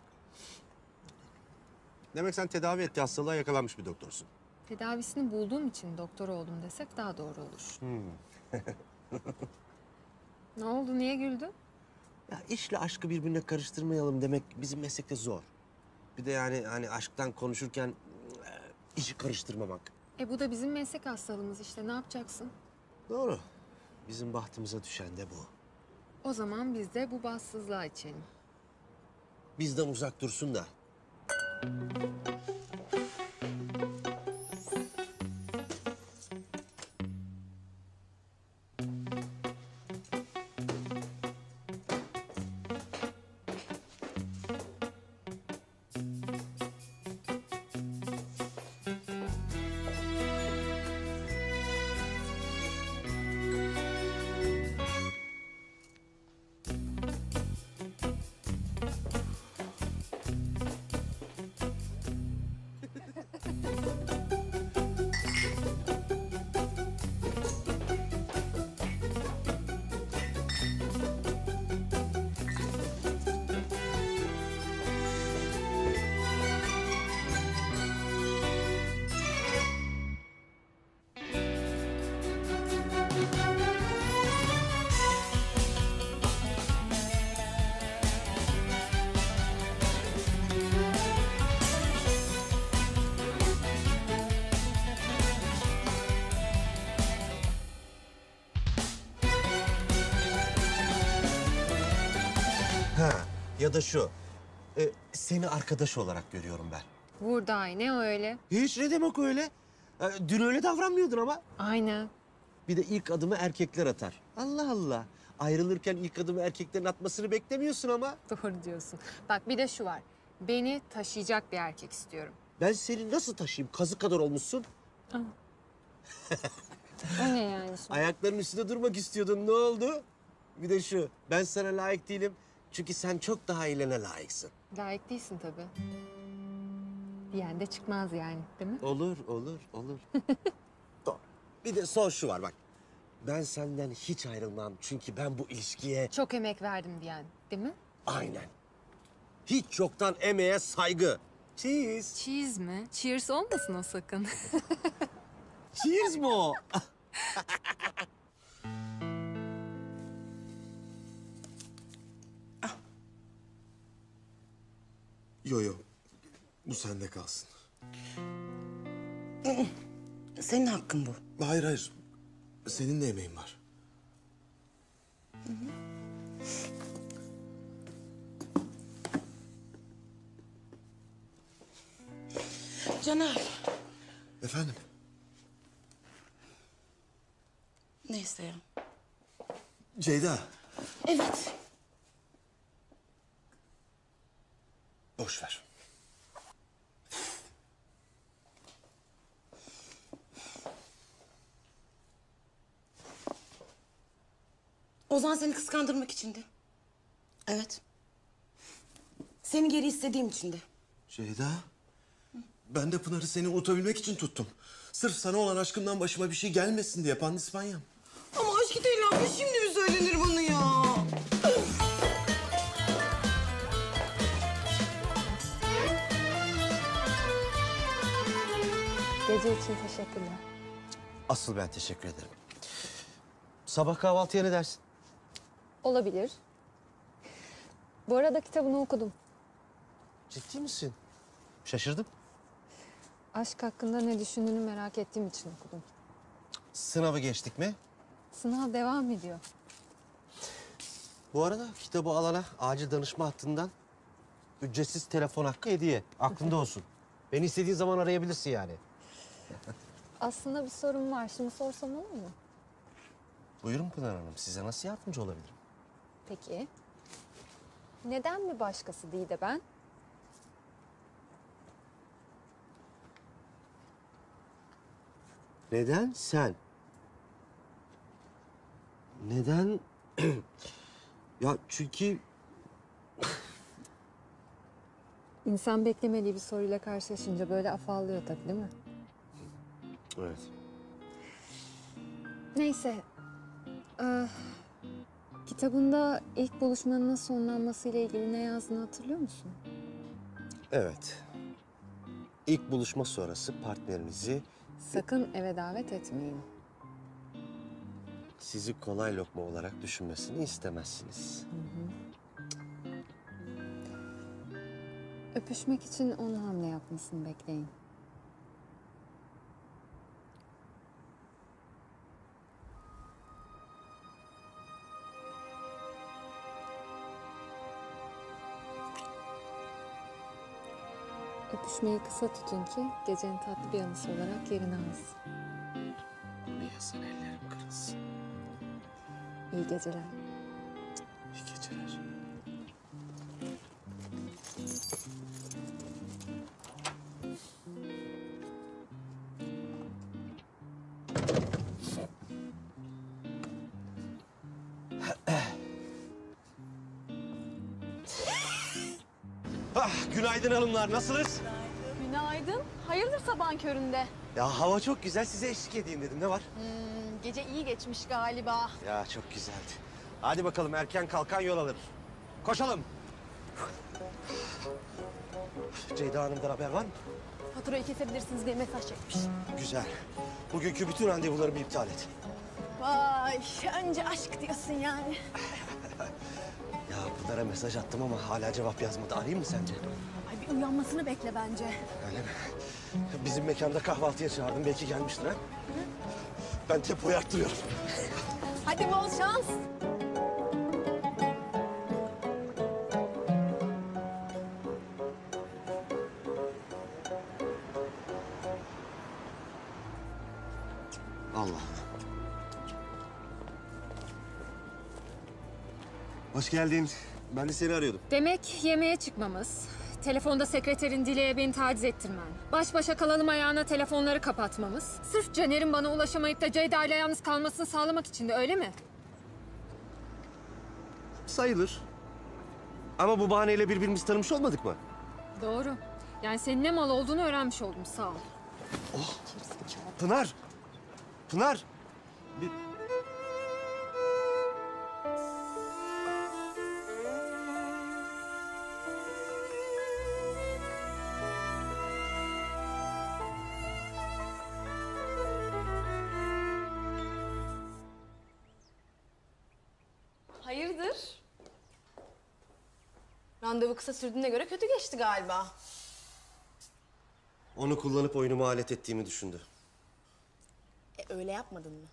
Demek sen tedavi ettiği hastalığa yakalanmış bir doktorsun. Tedavisini bulduğum için doktor oldum desek daha doğru olur. Ne oldu, niye güldün? Ya işle aşkı birbirine karıştırmayalım demek bizim meslekte zor. Bir de yani hani aşktan konuşurken e, işi karıştırmamak. E bu da bizim meslek hastalığımız işte, ne yapacaksın? Doğru. Bizim bahtımıza düşen de bu. O zaman biz de bu bahtsızlığa içelim. Bizden uzak dursun da. Ya da şu. e, seni arkadaş olarak görüyorum ben. Vurday, ne öyle? Hiç ne demek öyle? E, dün öyle davranmıyordun ama. Aynen. Bir de ilk adımı erkekler atar. Allah Allah. Ayrılırken ilk adımı erkeklerin atmasını beklemiyorsun ama. Doğru diyorsun. Bak bir de şu var. Beni taşıyacak bir erkek istiyorum. Ben seni nasıl taşıyayım? Kazı kadar olmuşsun. O ne yani şimdi? Ayaklarının üstünde durmak istiyordun. Ne oldu? Bir de şu. Ben sana layık değilim. Çünkü sen çok daha iyilene layıksın. Layık değilsin tabii. Diyen de çıkmaz yani, değil mi? Olur, olur, olur. Doğru. Bir de son şu var bak. Ben senden hiç ayrılmam. Çünkü ben bu ilişkiye Çok emek verdim diyen, değil mi? aynen. Hiç yoktan emeğe saygı. Cheers. Cheese mi? Cheers olmasın o sakın. Cheers mi o? Yo yo. Bu sende kalsın. Senin hakkın bu. Hayır hayır. Senin de emeğin var. Caner. Efendim? Neyse ya. Ceyda. Evet. Boş ver. Ozan seni kıskandırmak içindi. Evet. Seni geri istediğim içindi. Ceyda. Ben de Pınar'ı seni unutabilmek için tuttum. Sırf sana olan aşkımdan başıma bir şey gelmesin diye pandispanyam. Ama aşk değil abi şimdi Gece için teşekkürler. Asıl ben teşekkür ederim. Sabah kahvaltıya ne dersin? Olabilir. Bu arada kitabını okudum. Ciddi misin? Şaşırdım. Aşk hakkında ne düşündüğünü merak ettiğim için okudum. Sınavı geçtik mi? Sınav devam ediyor. Bu arada kitabı alana acil danışma hattından ücretsiz telefon hakkı hediye. Aklında olsun. Beni istediğin zaman arayabilirsin yani. Aslında bir sorun var. Şimdi sorsam olur mu? Buyurun Pınar Hanım. Size nasıl yardımcı olabilirim? Peki. Neden mi başkası değil de ben? Neden sen? Neden? ya çünkü İnsan beklemediği bir soruyla karşılaşınca böyle afallıyor tabii değil mi? Evet. Neyse. Ee, kitabında ilk buluşmanın nasıl sonlanmasıyla ilgili ne yazdığını hatırlıyor musun? Evet. İlk buluşma sonrası partnerinizi Sakın eve davet etmeyin. sizi kolay lokma olarak düşünmesini istemezsiniz. Öpüşmek için onu hamle yapmasını bekleyin. Öpüşmeyi kısa tutun ki gecenin tatlı bir anısı olarak yerini alsın. Bir yazan ellerim kırılsın. İyi geceler. İyi geceler. Ah, günaydın hanımlar. Nasılsınız? Hayırdır sabahın köründe? Ya hava çok güzel. Size eşlik edeyim dedim. Ne var? Hmm, gece iyi geçmiş galiba. Ya çok güzeldi. Hadi bakalım erken kalkan yol alır. Koşalım. Ceyda Hanım'dan haber var mı? Faturayı kesebilirsiniz diye mesaj çekmiş. Güzel. Bugünkü bütün randevularımı iptal et. Vay önce aşk diyorsun yani. Ya Pınar'a mesaj attım ama hala cevap yazmadı. Arayayım mı sence? Ay bir uyanmasını bekle bence. Öyle mi? Bizim mekanda kahvaltıya çağırdım. Belki gelmiştir ha? Ben tempoyu arttırıyorum. Hadi bol şans. Allah. Hoş geldin. Ben de seni arıyordum. Demek yemeğe çıkmamız, telefonda sekreterin Dile'ye beni taciz ettirmen, baş başa kalalım ayağına telefonları kapatmamız, sırf Caner'in bana ulaşamayıp da Ceyda ile yalnız kalmasını sağlamak için de öyle mi? Sayılır. Ama bu bahaneyle birbirimizi tanımış olmadık mı? Doğru. Yani senin ne mal olduğunu öğrenmiş oldum sağ ol. Pınar! Pınar! Bir... kısa sürdüğüne göre kötü geçti galiba. Onu kullanıp oyunumu alet ettiğimi düşündü. E, öyle yapmadın mı?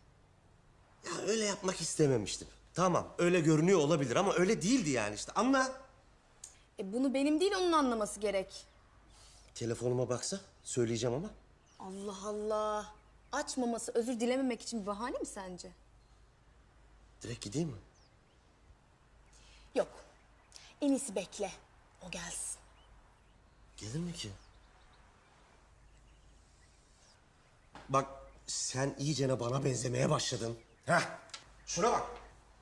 Ya öyle yapmak istememiştim. Tamam öyle görünüyor olabilir ama öyle değildi yani işte. Anla. E, bunu benim değil onun anlaması gerek. Telefonuma baksa söyleyeceğim ama. Allah Allah. Açmaması özür dilememek için bir bahane mi sence? Direkt gideyim mi? Yok. En iyisi bekle. O gelsin. Gelir mi ki? Bak sen iyicene bana benzemeye başladın. Heh. Şuna bak.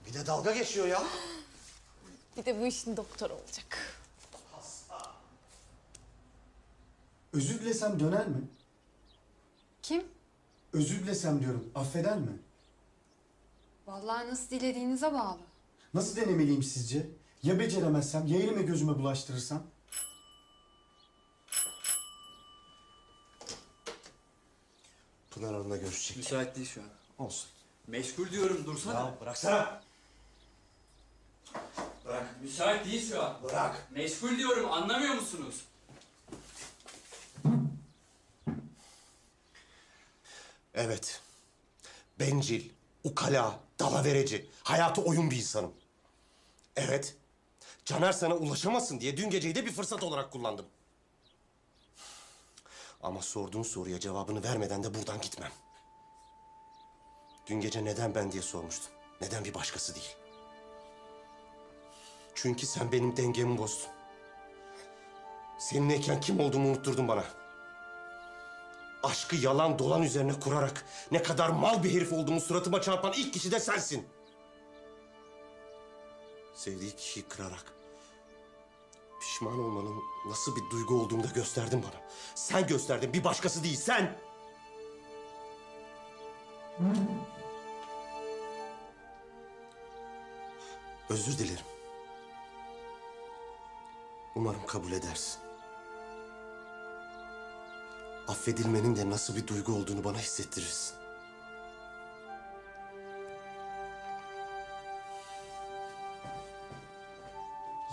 Bir de dalga geçiyor ya. Bir de bu işin doktoru olacak. Özür dilesem döner mi? Kim? Özür dilesem diyorum. Affeder mi? Vallahi nasıl dilediğinize bağlı. Nasıl denemeliyim sizce? Ya beceremezsem, ya elime gözüme bulaştırırsam? Pınar Hanım'la görüşecek. Müsait değil şu an. Olsun. Meşgul diyorum dursana. Ya bıraksana. Bırak. Müsait değil şu an. Bırak. Meşgul diyorum anlamıyor musunuz? Evet. Bencil, ukala, dalavereci, hayatı oyun bir insanım. Evet. Caner sana ulaşamasın diye dün geceyi de bir fırsat olarak kullandım. Ama sorduğun soruya cevabını vermeden de buradan gitmem. Dün gece neden ben diye sormuştun. Neden bir başkası değil. Çünkü sen benim dengemi bozdun. Seninleyken kim olduğumu unutturdun bana. Aşkı yalan dolan üzerine kurarak ne kadar mal bir herif olduğumu suratıma çarpan ilk kişi de sensin. Sevdiği kişiyi kırarak pişman olmanın nasıl bir duygu olduğunu da gösterdin bana. Sen gösterdin, bir başkası değil, sen. Özür dilerim. Umarım kabul edersin. Affedilmenin de nasıl bir duygu olduğunu bana hissettirirsin.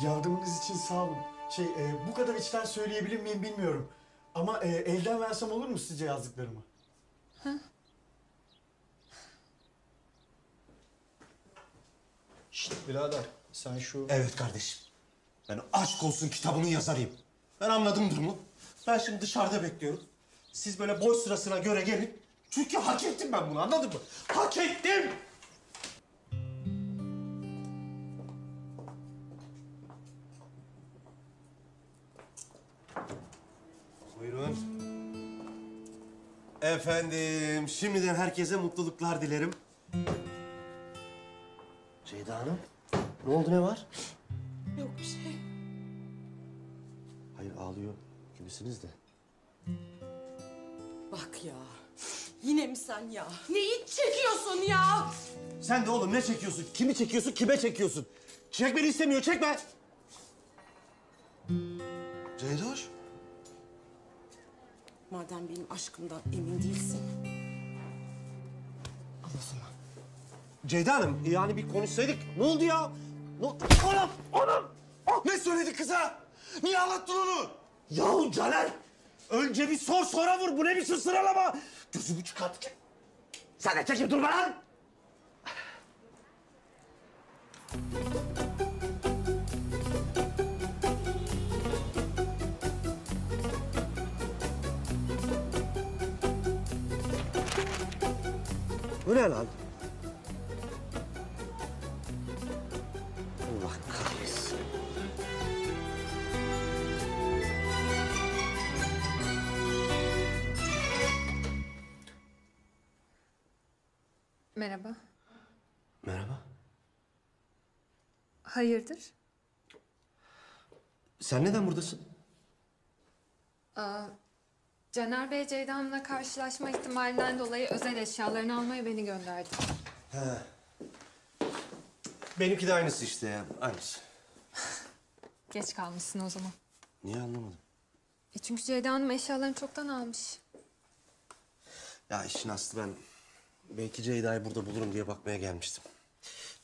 Yardımınız için sağ olun. Şey, e, bu kadar içten söyleyebilir miyim bilmiyorum. Ama e, elden versem olur mu sizce yazdıklarımı? Şşt birader, sen şu... Evet kardeşim. Ben aşk olsun kitabının yazarıyım. Ben anladım durumu. Ben şimdi dışarıda bekliyorum. Siz böyle boş sırasına göre gelin. Çünkü hak ettim ben bunu anladın mı? Hak ettim! Efendim, şimdiden herkese mutluluklar dilerim. Ceyda Hanım, ne oldu ne var? Yok bir şey. Hayır ağlıyor gibisiniz de. Bak ya. Yine mi sen ya? Neyi çekiyorsun ya? Sen de oğlum ne çekiyorsun? Kimi çekiyorsun, kime çekiyorsun? Çekmeni istemiyor, çekme! Ceydoş. Madem benim aşkımdan emin değilsin. Al o zaman. Ceyda Hanım, yani bir konuşsaydık. Ne oldu ya? Ne... Anam! Anam! Ne söyledi kıza? Niye anlattın onu? Yahu Caner! Önce bir sor sonra vur. Bu ne biçim sıralama? Gözümü çıkart. Sen de çekip durma lan! Bu ne lan? Allah kahretsin. Merhaba. Merhaba. Hayırdır? Sen neden buradasın? Aa, Caner Bey Ceyda Hanım'la karşılaşma ihtimalinden dolayı özel eşyalarını almaya beni gönderdi. He. Benimki de aynısı işte ya. Aynısı. Geç kalmışsın o zaman. Niye anlamadım? E çünkü Ceyda Hanım eşyalarını çoktan almış. Ya işin aslı ben belki Ceyda'yı burada bulurum diye bakmaya gelmiştim.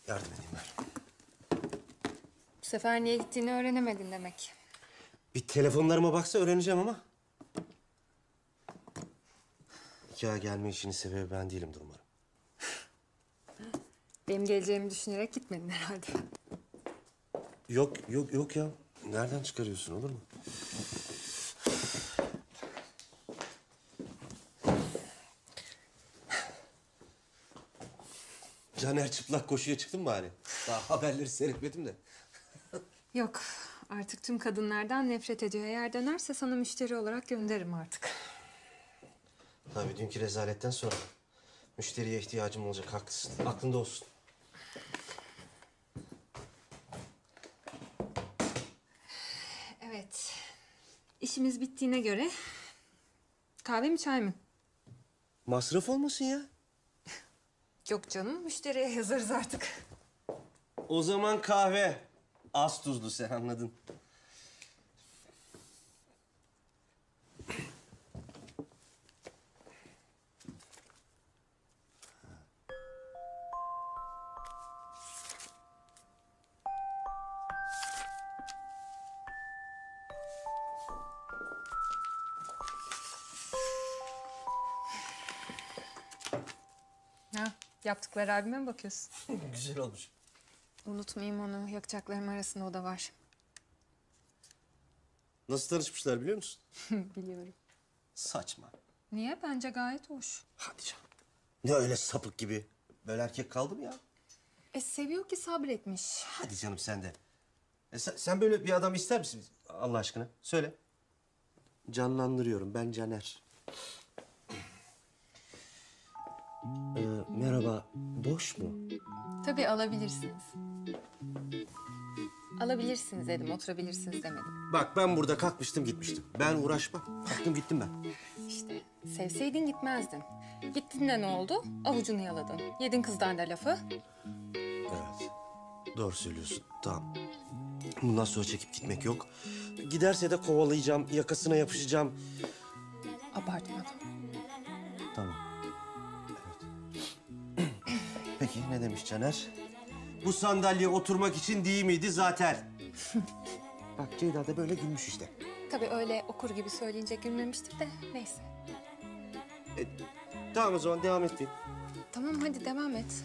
Yardım edeyim ben. Bu sefer niye gittiğini öğrenemedin demek. Bir telefonlarıma baksa öğreneceğim ama. Nikaha gelme işinin sebebi ben değilimdir umarım. Benim geleceğimi düşünerek gitmedin herhalde. Yok, yok, yok ya. Nereden çıkarıyorsun olur mu? Caner çıplak koşuya çıktın mı bari? Daha haberleri seyretmedim de. Yok artık tüm kadınlardan nefret ediyor. Eğer dönerse sana müşteri olarak gönderirim artık. Tabii dünkü rezaletten sonra müşteriye ihtiyacım olacak haklısın. Aklında olsun. Evet. İşimiz bittiğine göre kahve mi çay mı? Masraf olmasın ya. Yok canım müşteriye yazarız artık. O zaman kahve. Az tuzlu sen anladın. Yaptıkları albüme mi bakıyorsun? Güzel olmuş. Unutmayayım onu. Yakacaklarım arasında o da var. Nasıl tanışmışlar biliyor musun? Biliyorum. Saçma. Niye? Bence gayet hoş. Ne öyle sapık gibi. Böyle erkek kaldı mı ya? E seviyor ki sabretmiş. Hadi canım sen de. E sen, sen böyle bir adam ister misin Allah aşkına? Söyle. Canlandırıyorum. Ben Caner. Ee, merhaba. Boş mu? Tabii alabilirsiniz. Alabilirsiniz dedim, oturabilirsiniz demedim. Bak ben burada kalkmıştım gitmiştim. Ben uğraşmam. Kalktım gittim ben. İşte sevseydin gitmezdin. Gittin de ne oldu? Avucunu yaladın. Yedin kızdan da lafı. Evet. Doğru söylüyorsun. Tamam. Bundan sonra çekip gitmek yok. Giderse de kovalayacağım, yakasına yapışacağım. Abartmadım. Ne demiş Caner? Bu sandalye oturmak için değil miydi zaten? Bak Ceyda da böyle gülmüş işte. Tabii öyle okur gibi söyleyince gülmemiştir de neyse. Tamam o zaman devam ettin. Tamam hadi devam et.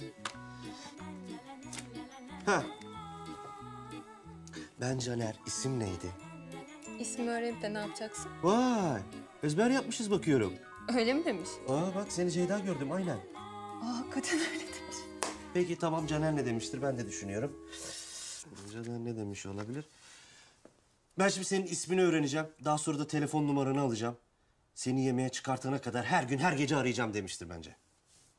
Ha. Ben Caner. İsim neydi? İsmi öğrenip de ne yapacaksın? Vay. Ezber yapmışız bakıyorum. Öyle mi demiş? Aa bak seni Ceyda gördüm aynen. Aa hakikaten öyle. Peki tamam Caner ne demiştir ben de düşünüyorum. Caner ne demiş olabilir? Ben şimdi senin ismini öğreneceğim. Daha sonra da telefon numaranı alacağım. Seni yemeğe çıkartana kadar her gün her gece arayacağım demiştir bence.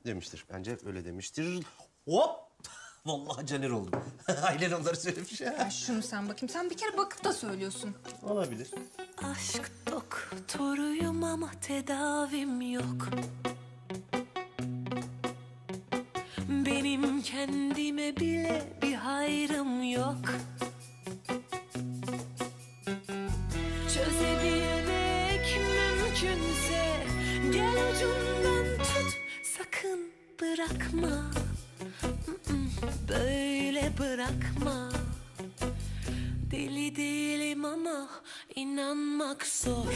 Demiştir. Bence öyle demiştir. Hop! Vallahi Caner oldum. Ailen onları söylemiş. Ya şunu sen bakayım. Sen bir kere bakıp da söylüyorsun. Olabilir. Aşk doktoruyum ama tedavim yok Kendime bile bir hayrım yok. Çözebilmek mümkünse Gel ucundan tut sakın bırakma. Böyle bırakma. Deli değilim ama inanmak zor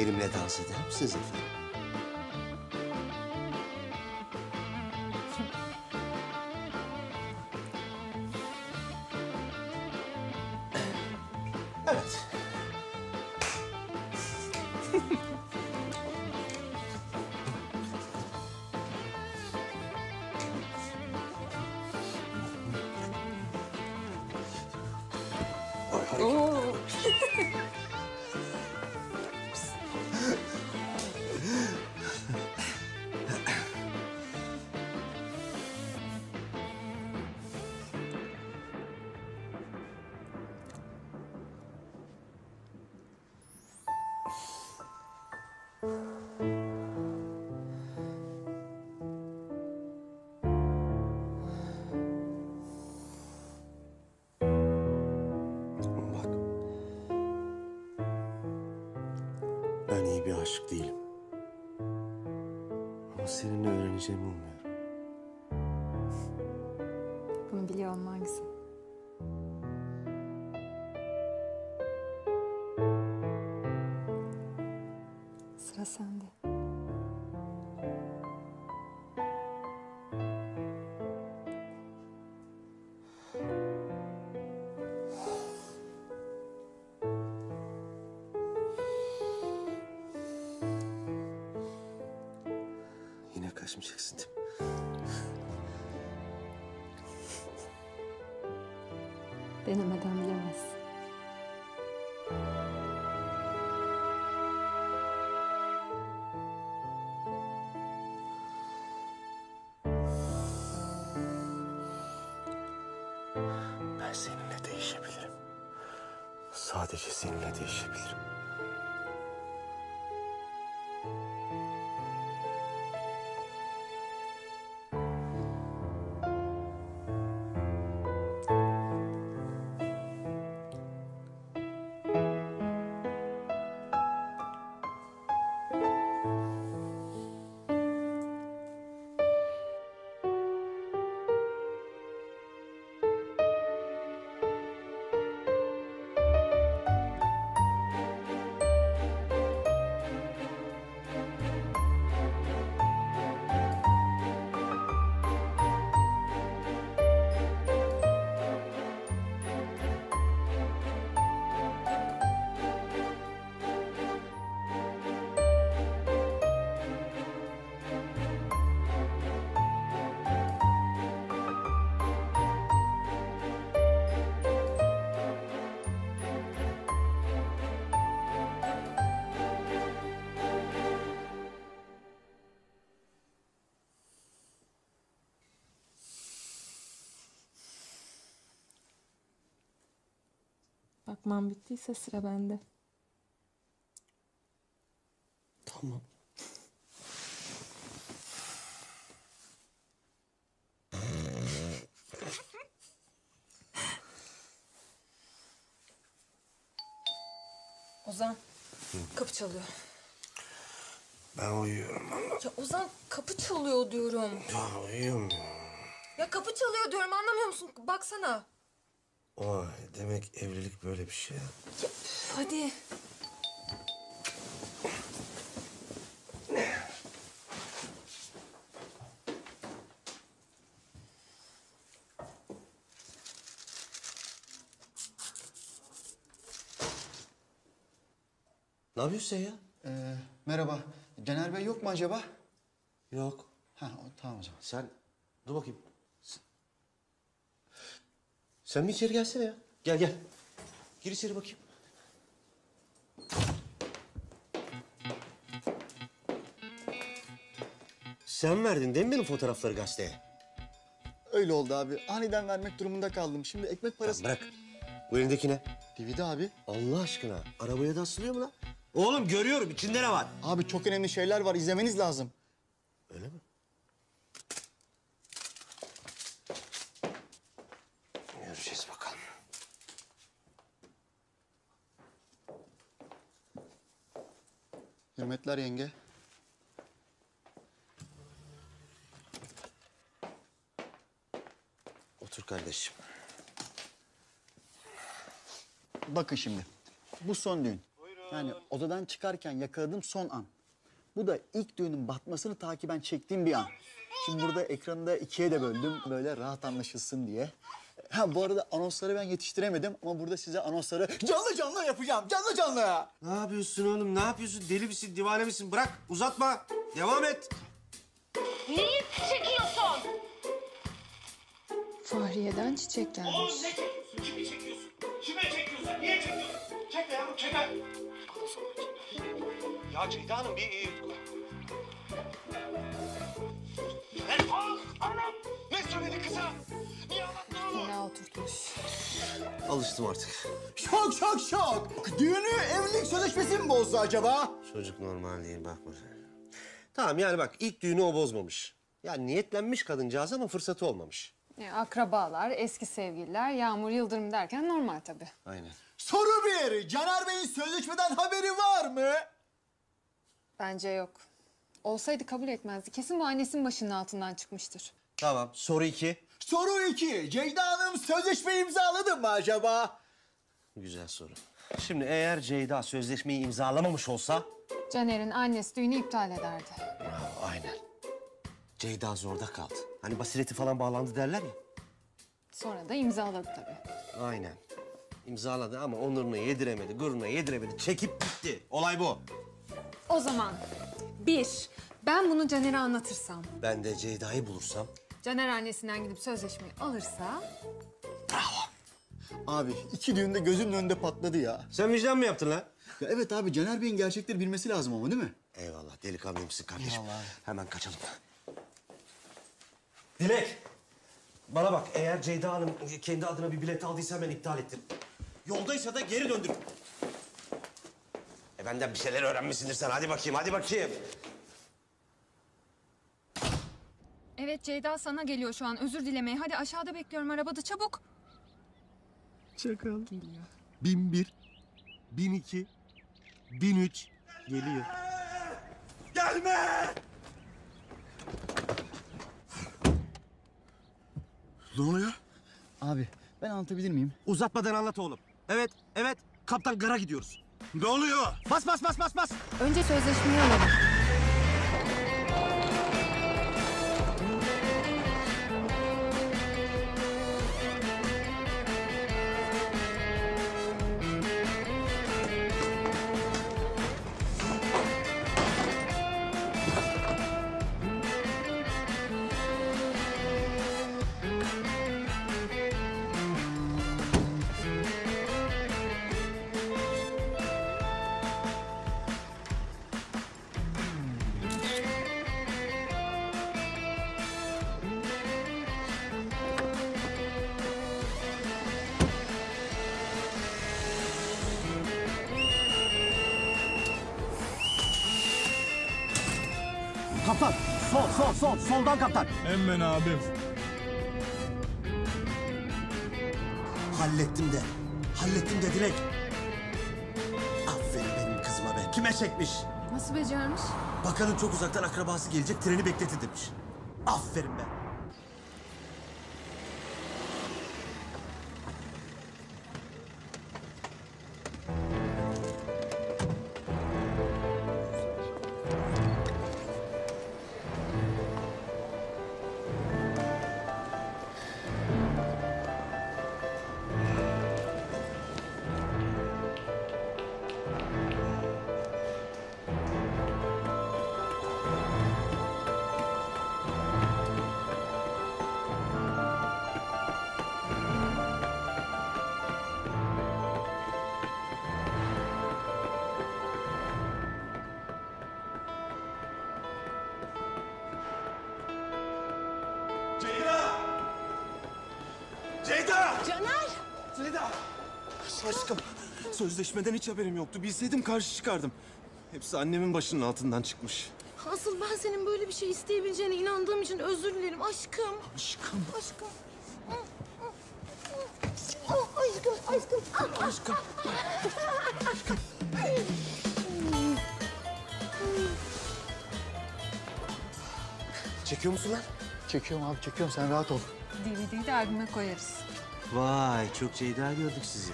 Benimle dans eder misiniz efendim? Uğraşmayacaksın değil mi? Denemeden bilemez. Ben seninle değişebilirim. Sadece seninle değişebilirim. Bakmam bittiyse sıra bende. Tamam. Ozan. Kapı çalıyor. Ben uyuyorum valla. Ya Ozan kapı çalıyor diyorum. Ya uyuyorum. Ya kapı çalıyor diyorum anlamıyor musun? Baksana. Vay demek evlilik böyle bir şey. Hadi. Ne yapıyorsun sen ya? Ee, merhaba. Caner Bey yok mu acaba? Yok. Ha o- tamam o zaman. Sen dur bakayım. Sen, sen bir içeri gelsene ya. Gel gel. Gir içeri bakayım. Sen verdin değil mi benim fotoğrafları gazeteye? Öyle oldu abi. Aniden vermek durumunda kaldım. Şimdi ekmek parası... Bırak. Bu elindeki ne? DVD abi. Allah aşkına. Arabaya da asılıyor mu lan? Oğlum görüyorum. içinde ne var? Abi çok önemli şeyler var. izlemeniz lazım. Öyle mi? Göreceğiz bakalım. Hürmetler yenge. Otur kardeşim. Bakın şimdi. Bu son düğün. Yani odadan çıkarken yakaladığım son an. Bu da ilk düğünün batmasını takiben çektiğim bir an. Şimdi burada ekranı da ikiye de böldüm böyle rahat anlaşılsın diye. Ha bu arada anonsları ben yetiştiremedim ama burada size anonsları canlı canlı yapacağım. Canlı canlı. Ne yapıyorsun oğlum? Ne yapıyorsun? Deli misin? Divane misin? Bırak. Uzatma. Devam et. Neyi çekiyorsun? Fahriye'den çiçek gelmiş. Oğlum ne çekiyorsun? Kimi çekiyorsun? Kime çekiyorsun? Niye çekiyorsun? Çekme yavrum çekme. Ya Ceyda Hanım bir... Alıştım artık. Şok şok şok. Düğünü evlilik sözleşmesi mi bozdu acaba? Çocuk normal değil bakma sen. Tamam yani bak ilk düğünü o bozmamış. Yani niyetlenmiş kadıncağız ama fırsatı olmamış. E, akrabalar, eski sevgililer, Yağmur Yıldırım derken normal tabii. Aynen. Soru bir. Caner Bey'in sözleşmeden haberi var mı? Bence yok. Olsaydı kabul etmezdi. Kesin bu annesinin başının altından çıkmıştır. Tamam. Soru iki. Soru iki. Ceyda Hanım sözleşme imzaladı mı acaba? Güzel soru. Şimdi eğer Ceyda sözleşmeyi imzalamamış olsa... Caner'in annesi düğünü iptal ederdi. Bravo, aynen. Ceyda zorda kaldı. Hani basireti falan bağlandı derler ya. Sonra da imzaladı tabii. Aynen. İmzaladı ama onuruna yediremedi, gururuna yediremedi. Çekip gitti. Olay bu. O zaman bir, Ben bunu Caner'e anlatırsam, Ben de Ceyda'yı bulursam. Caner annesinden gidip sözleşmeyi alırsa... Abi iki düğünde gözümün önünde patladı ya. Sen vicdan mı yaptın lan? Ya evet abi Caner Bey'in gerçekleri bilmesi lazım ama değil mi? Eyvallah delikanlıymışsın kardeşim. Hemen kaçalım. Dilek. Bana bak eğer Ceyda Hanım kendi adına bir bilet aldıysa ben iptal ettim. Yoldaysa da geri döndür. E benden bir şeyler öğrenmişsindir sen. Hadi bakayım, hadi bakayım. Evet Ceyda sana geliyor şu an özür dilemeye. Hadi aşağıda bekliyorum arabada çabuk. Çakal. Geliyor. Bin bir, bin iki, bin üç geliyor. Gelme! Ne oluyor? Abi ben anlatabilir miyim? Uzatmadan anlat oğlum. Evet, evet. Kaptan gara gidiyoruz. Ne oluyor? Bas bas bas bas bas. Önce sözleşmeyi alalım. Hemen abim. Hallettim de. Hallettim de Dilek. Aferin benim kızıma be. Kime çekmiş? Nasıl becermiş? Bakanın çok uzaktan akrabası gelecek, treni bekletin demiş. Aferin be. Sözleşmeden hiç haberim yoktu. Bilseydim karşı çıkardım. Hepsi annemin başının altından çıkmış. Asıl ben senin böyle bir şey isteyebileceğine inandığım için özür dilerim aşkım. Aşkım. Aşkım. Oh, aşkım, aşkım. Aşkım. Çekiyor musun lan? Çekiyorum abi çekiyorum sen rahat ol. DVD'yi de albüme koyarız. Vay, çok Ceyda gördük sizi.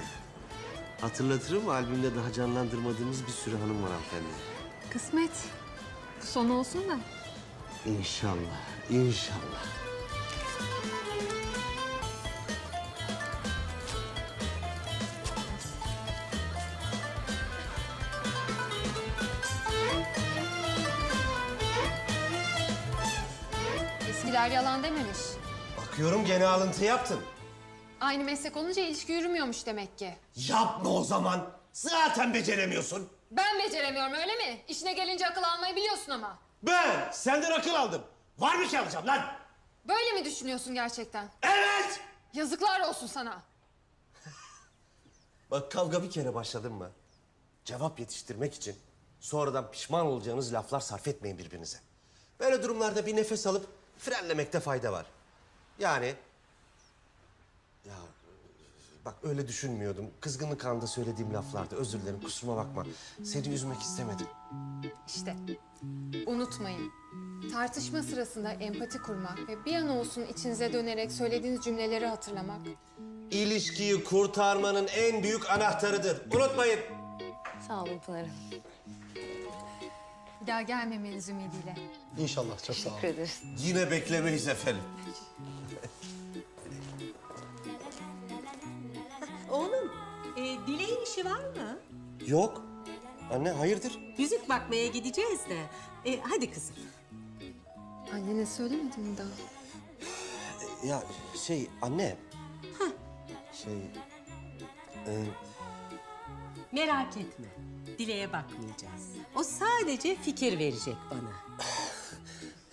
Hatırlatırım albümde daha canlandırmadığımız bir sürü hanım var hanımefendi. Kısmet. Son olsun da. İnşallah, inşallah. Eskiler yalan dememiş. Bakıyorum gene alıntı yaptın. Aynı meslek olunca ilişki yürümüyormuş demek ki. Yapma o zaman. Zaten beceremiyorsun. Ben beceremiyorum öyle mi? İşine gelince akıl almayı biliyorsun ama. Ben senden akıl aldım. Var mı ki alacağım lan? Böyle mi düşünüyorsun gerçekten? Evet! Yazıklar olsun sana. Bak kavga bir kere başladın mı? Cevap yetiştirmek için sonradan pişman olacağınız laflar sarf etmeyin birbirinize. Böyle durumlarda bir nefes alıp frenlemekte fayda var. Yani... Ya bak öyle düşünmüyordum. Kızgınlık anında söylediğim laflardı. Özür dilerim kusuruma bakma. Seni üzmek istemedim. İşte unutmayın. Tartışma sırasında empati kurmak ve bir an olsun içinize dönerek söylediğiniz cümleleri hatırlamak. İlişkiyi kurtarmanın en büyük anahtarıdır. Unutmayın. Sağ olun Pınar'ım. Bir daha gelmemeniz ümidiyle. İnşallah çok sağ ol. Teşekkür ederiz. Yine beklemeyiz efendim. E, Dileğin işi var mı? Yok. Anne hayırdır? Yüzük bakmaya gideceğiz de. E, hadi kızım, Annene söylemedin mi daha? Ya şey anne. Şey... e, Merak etme. Dileğe bakmayacağız. O sadece fikir verecek bana.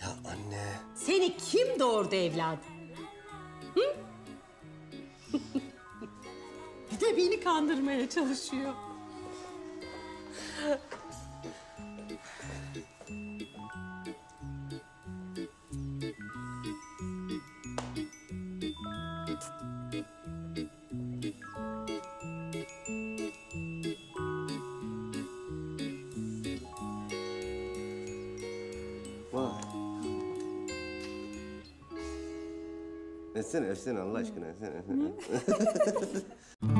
ya anne. Seni kim doğurdu evladım? Hı? Bir de beni kandırmaya çalışıyor. Vay. Etsene, etsene Allah aşkına etsene.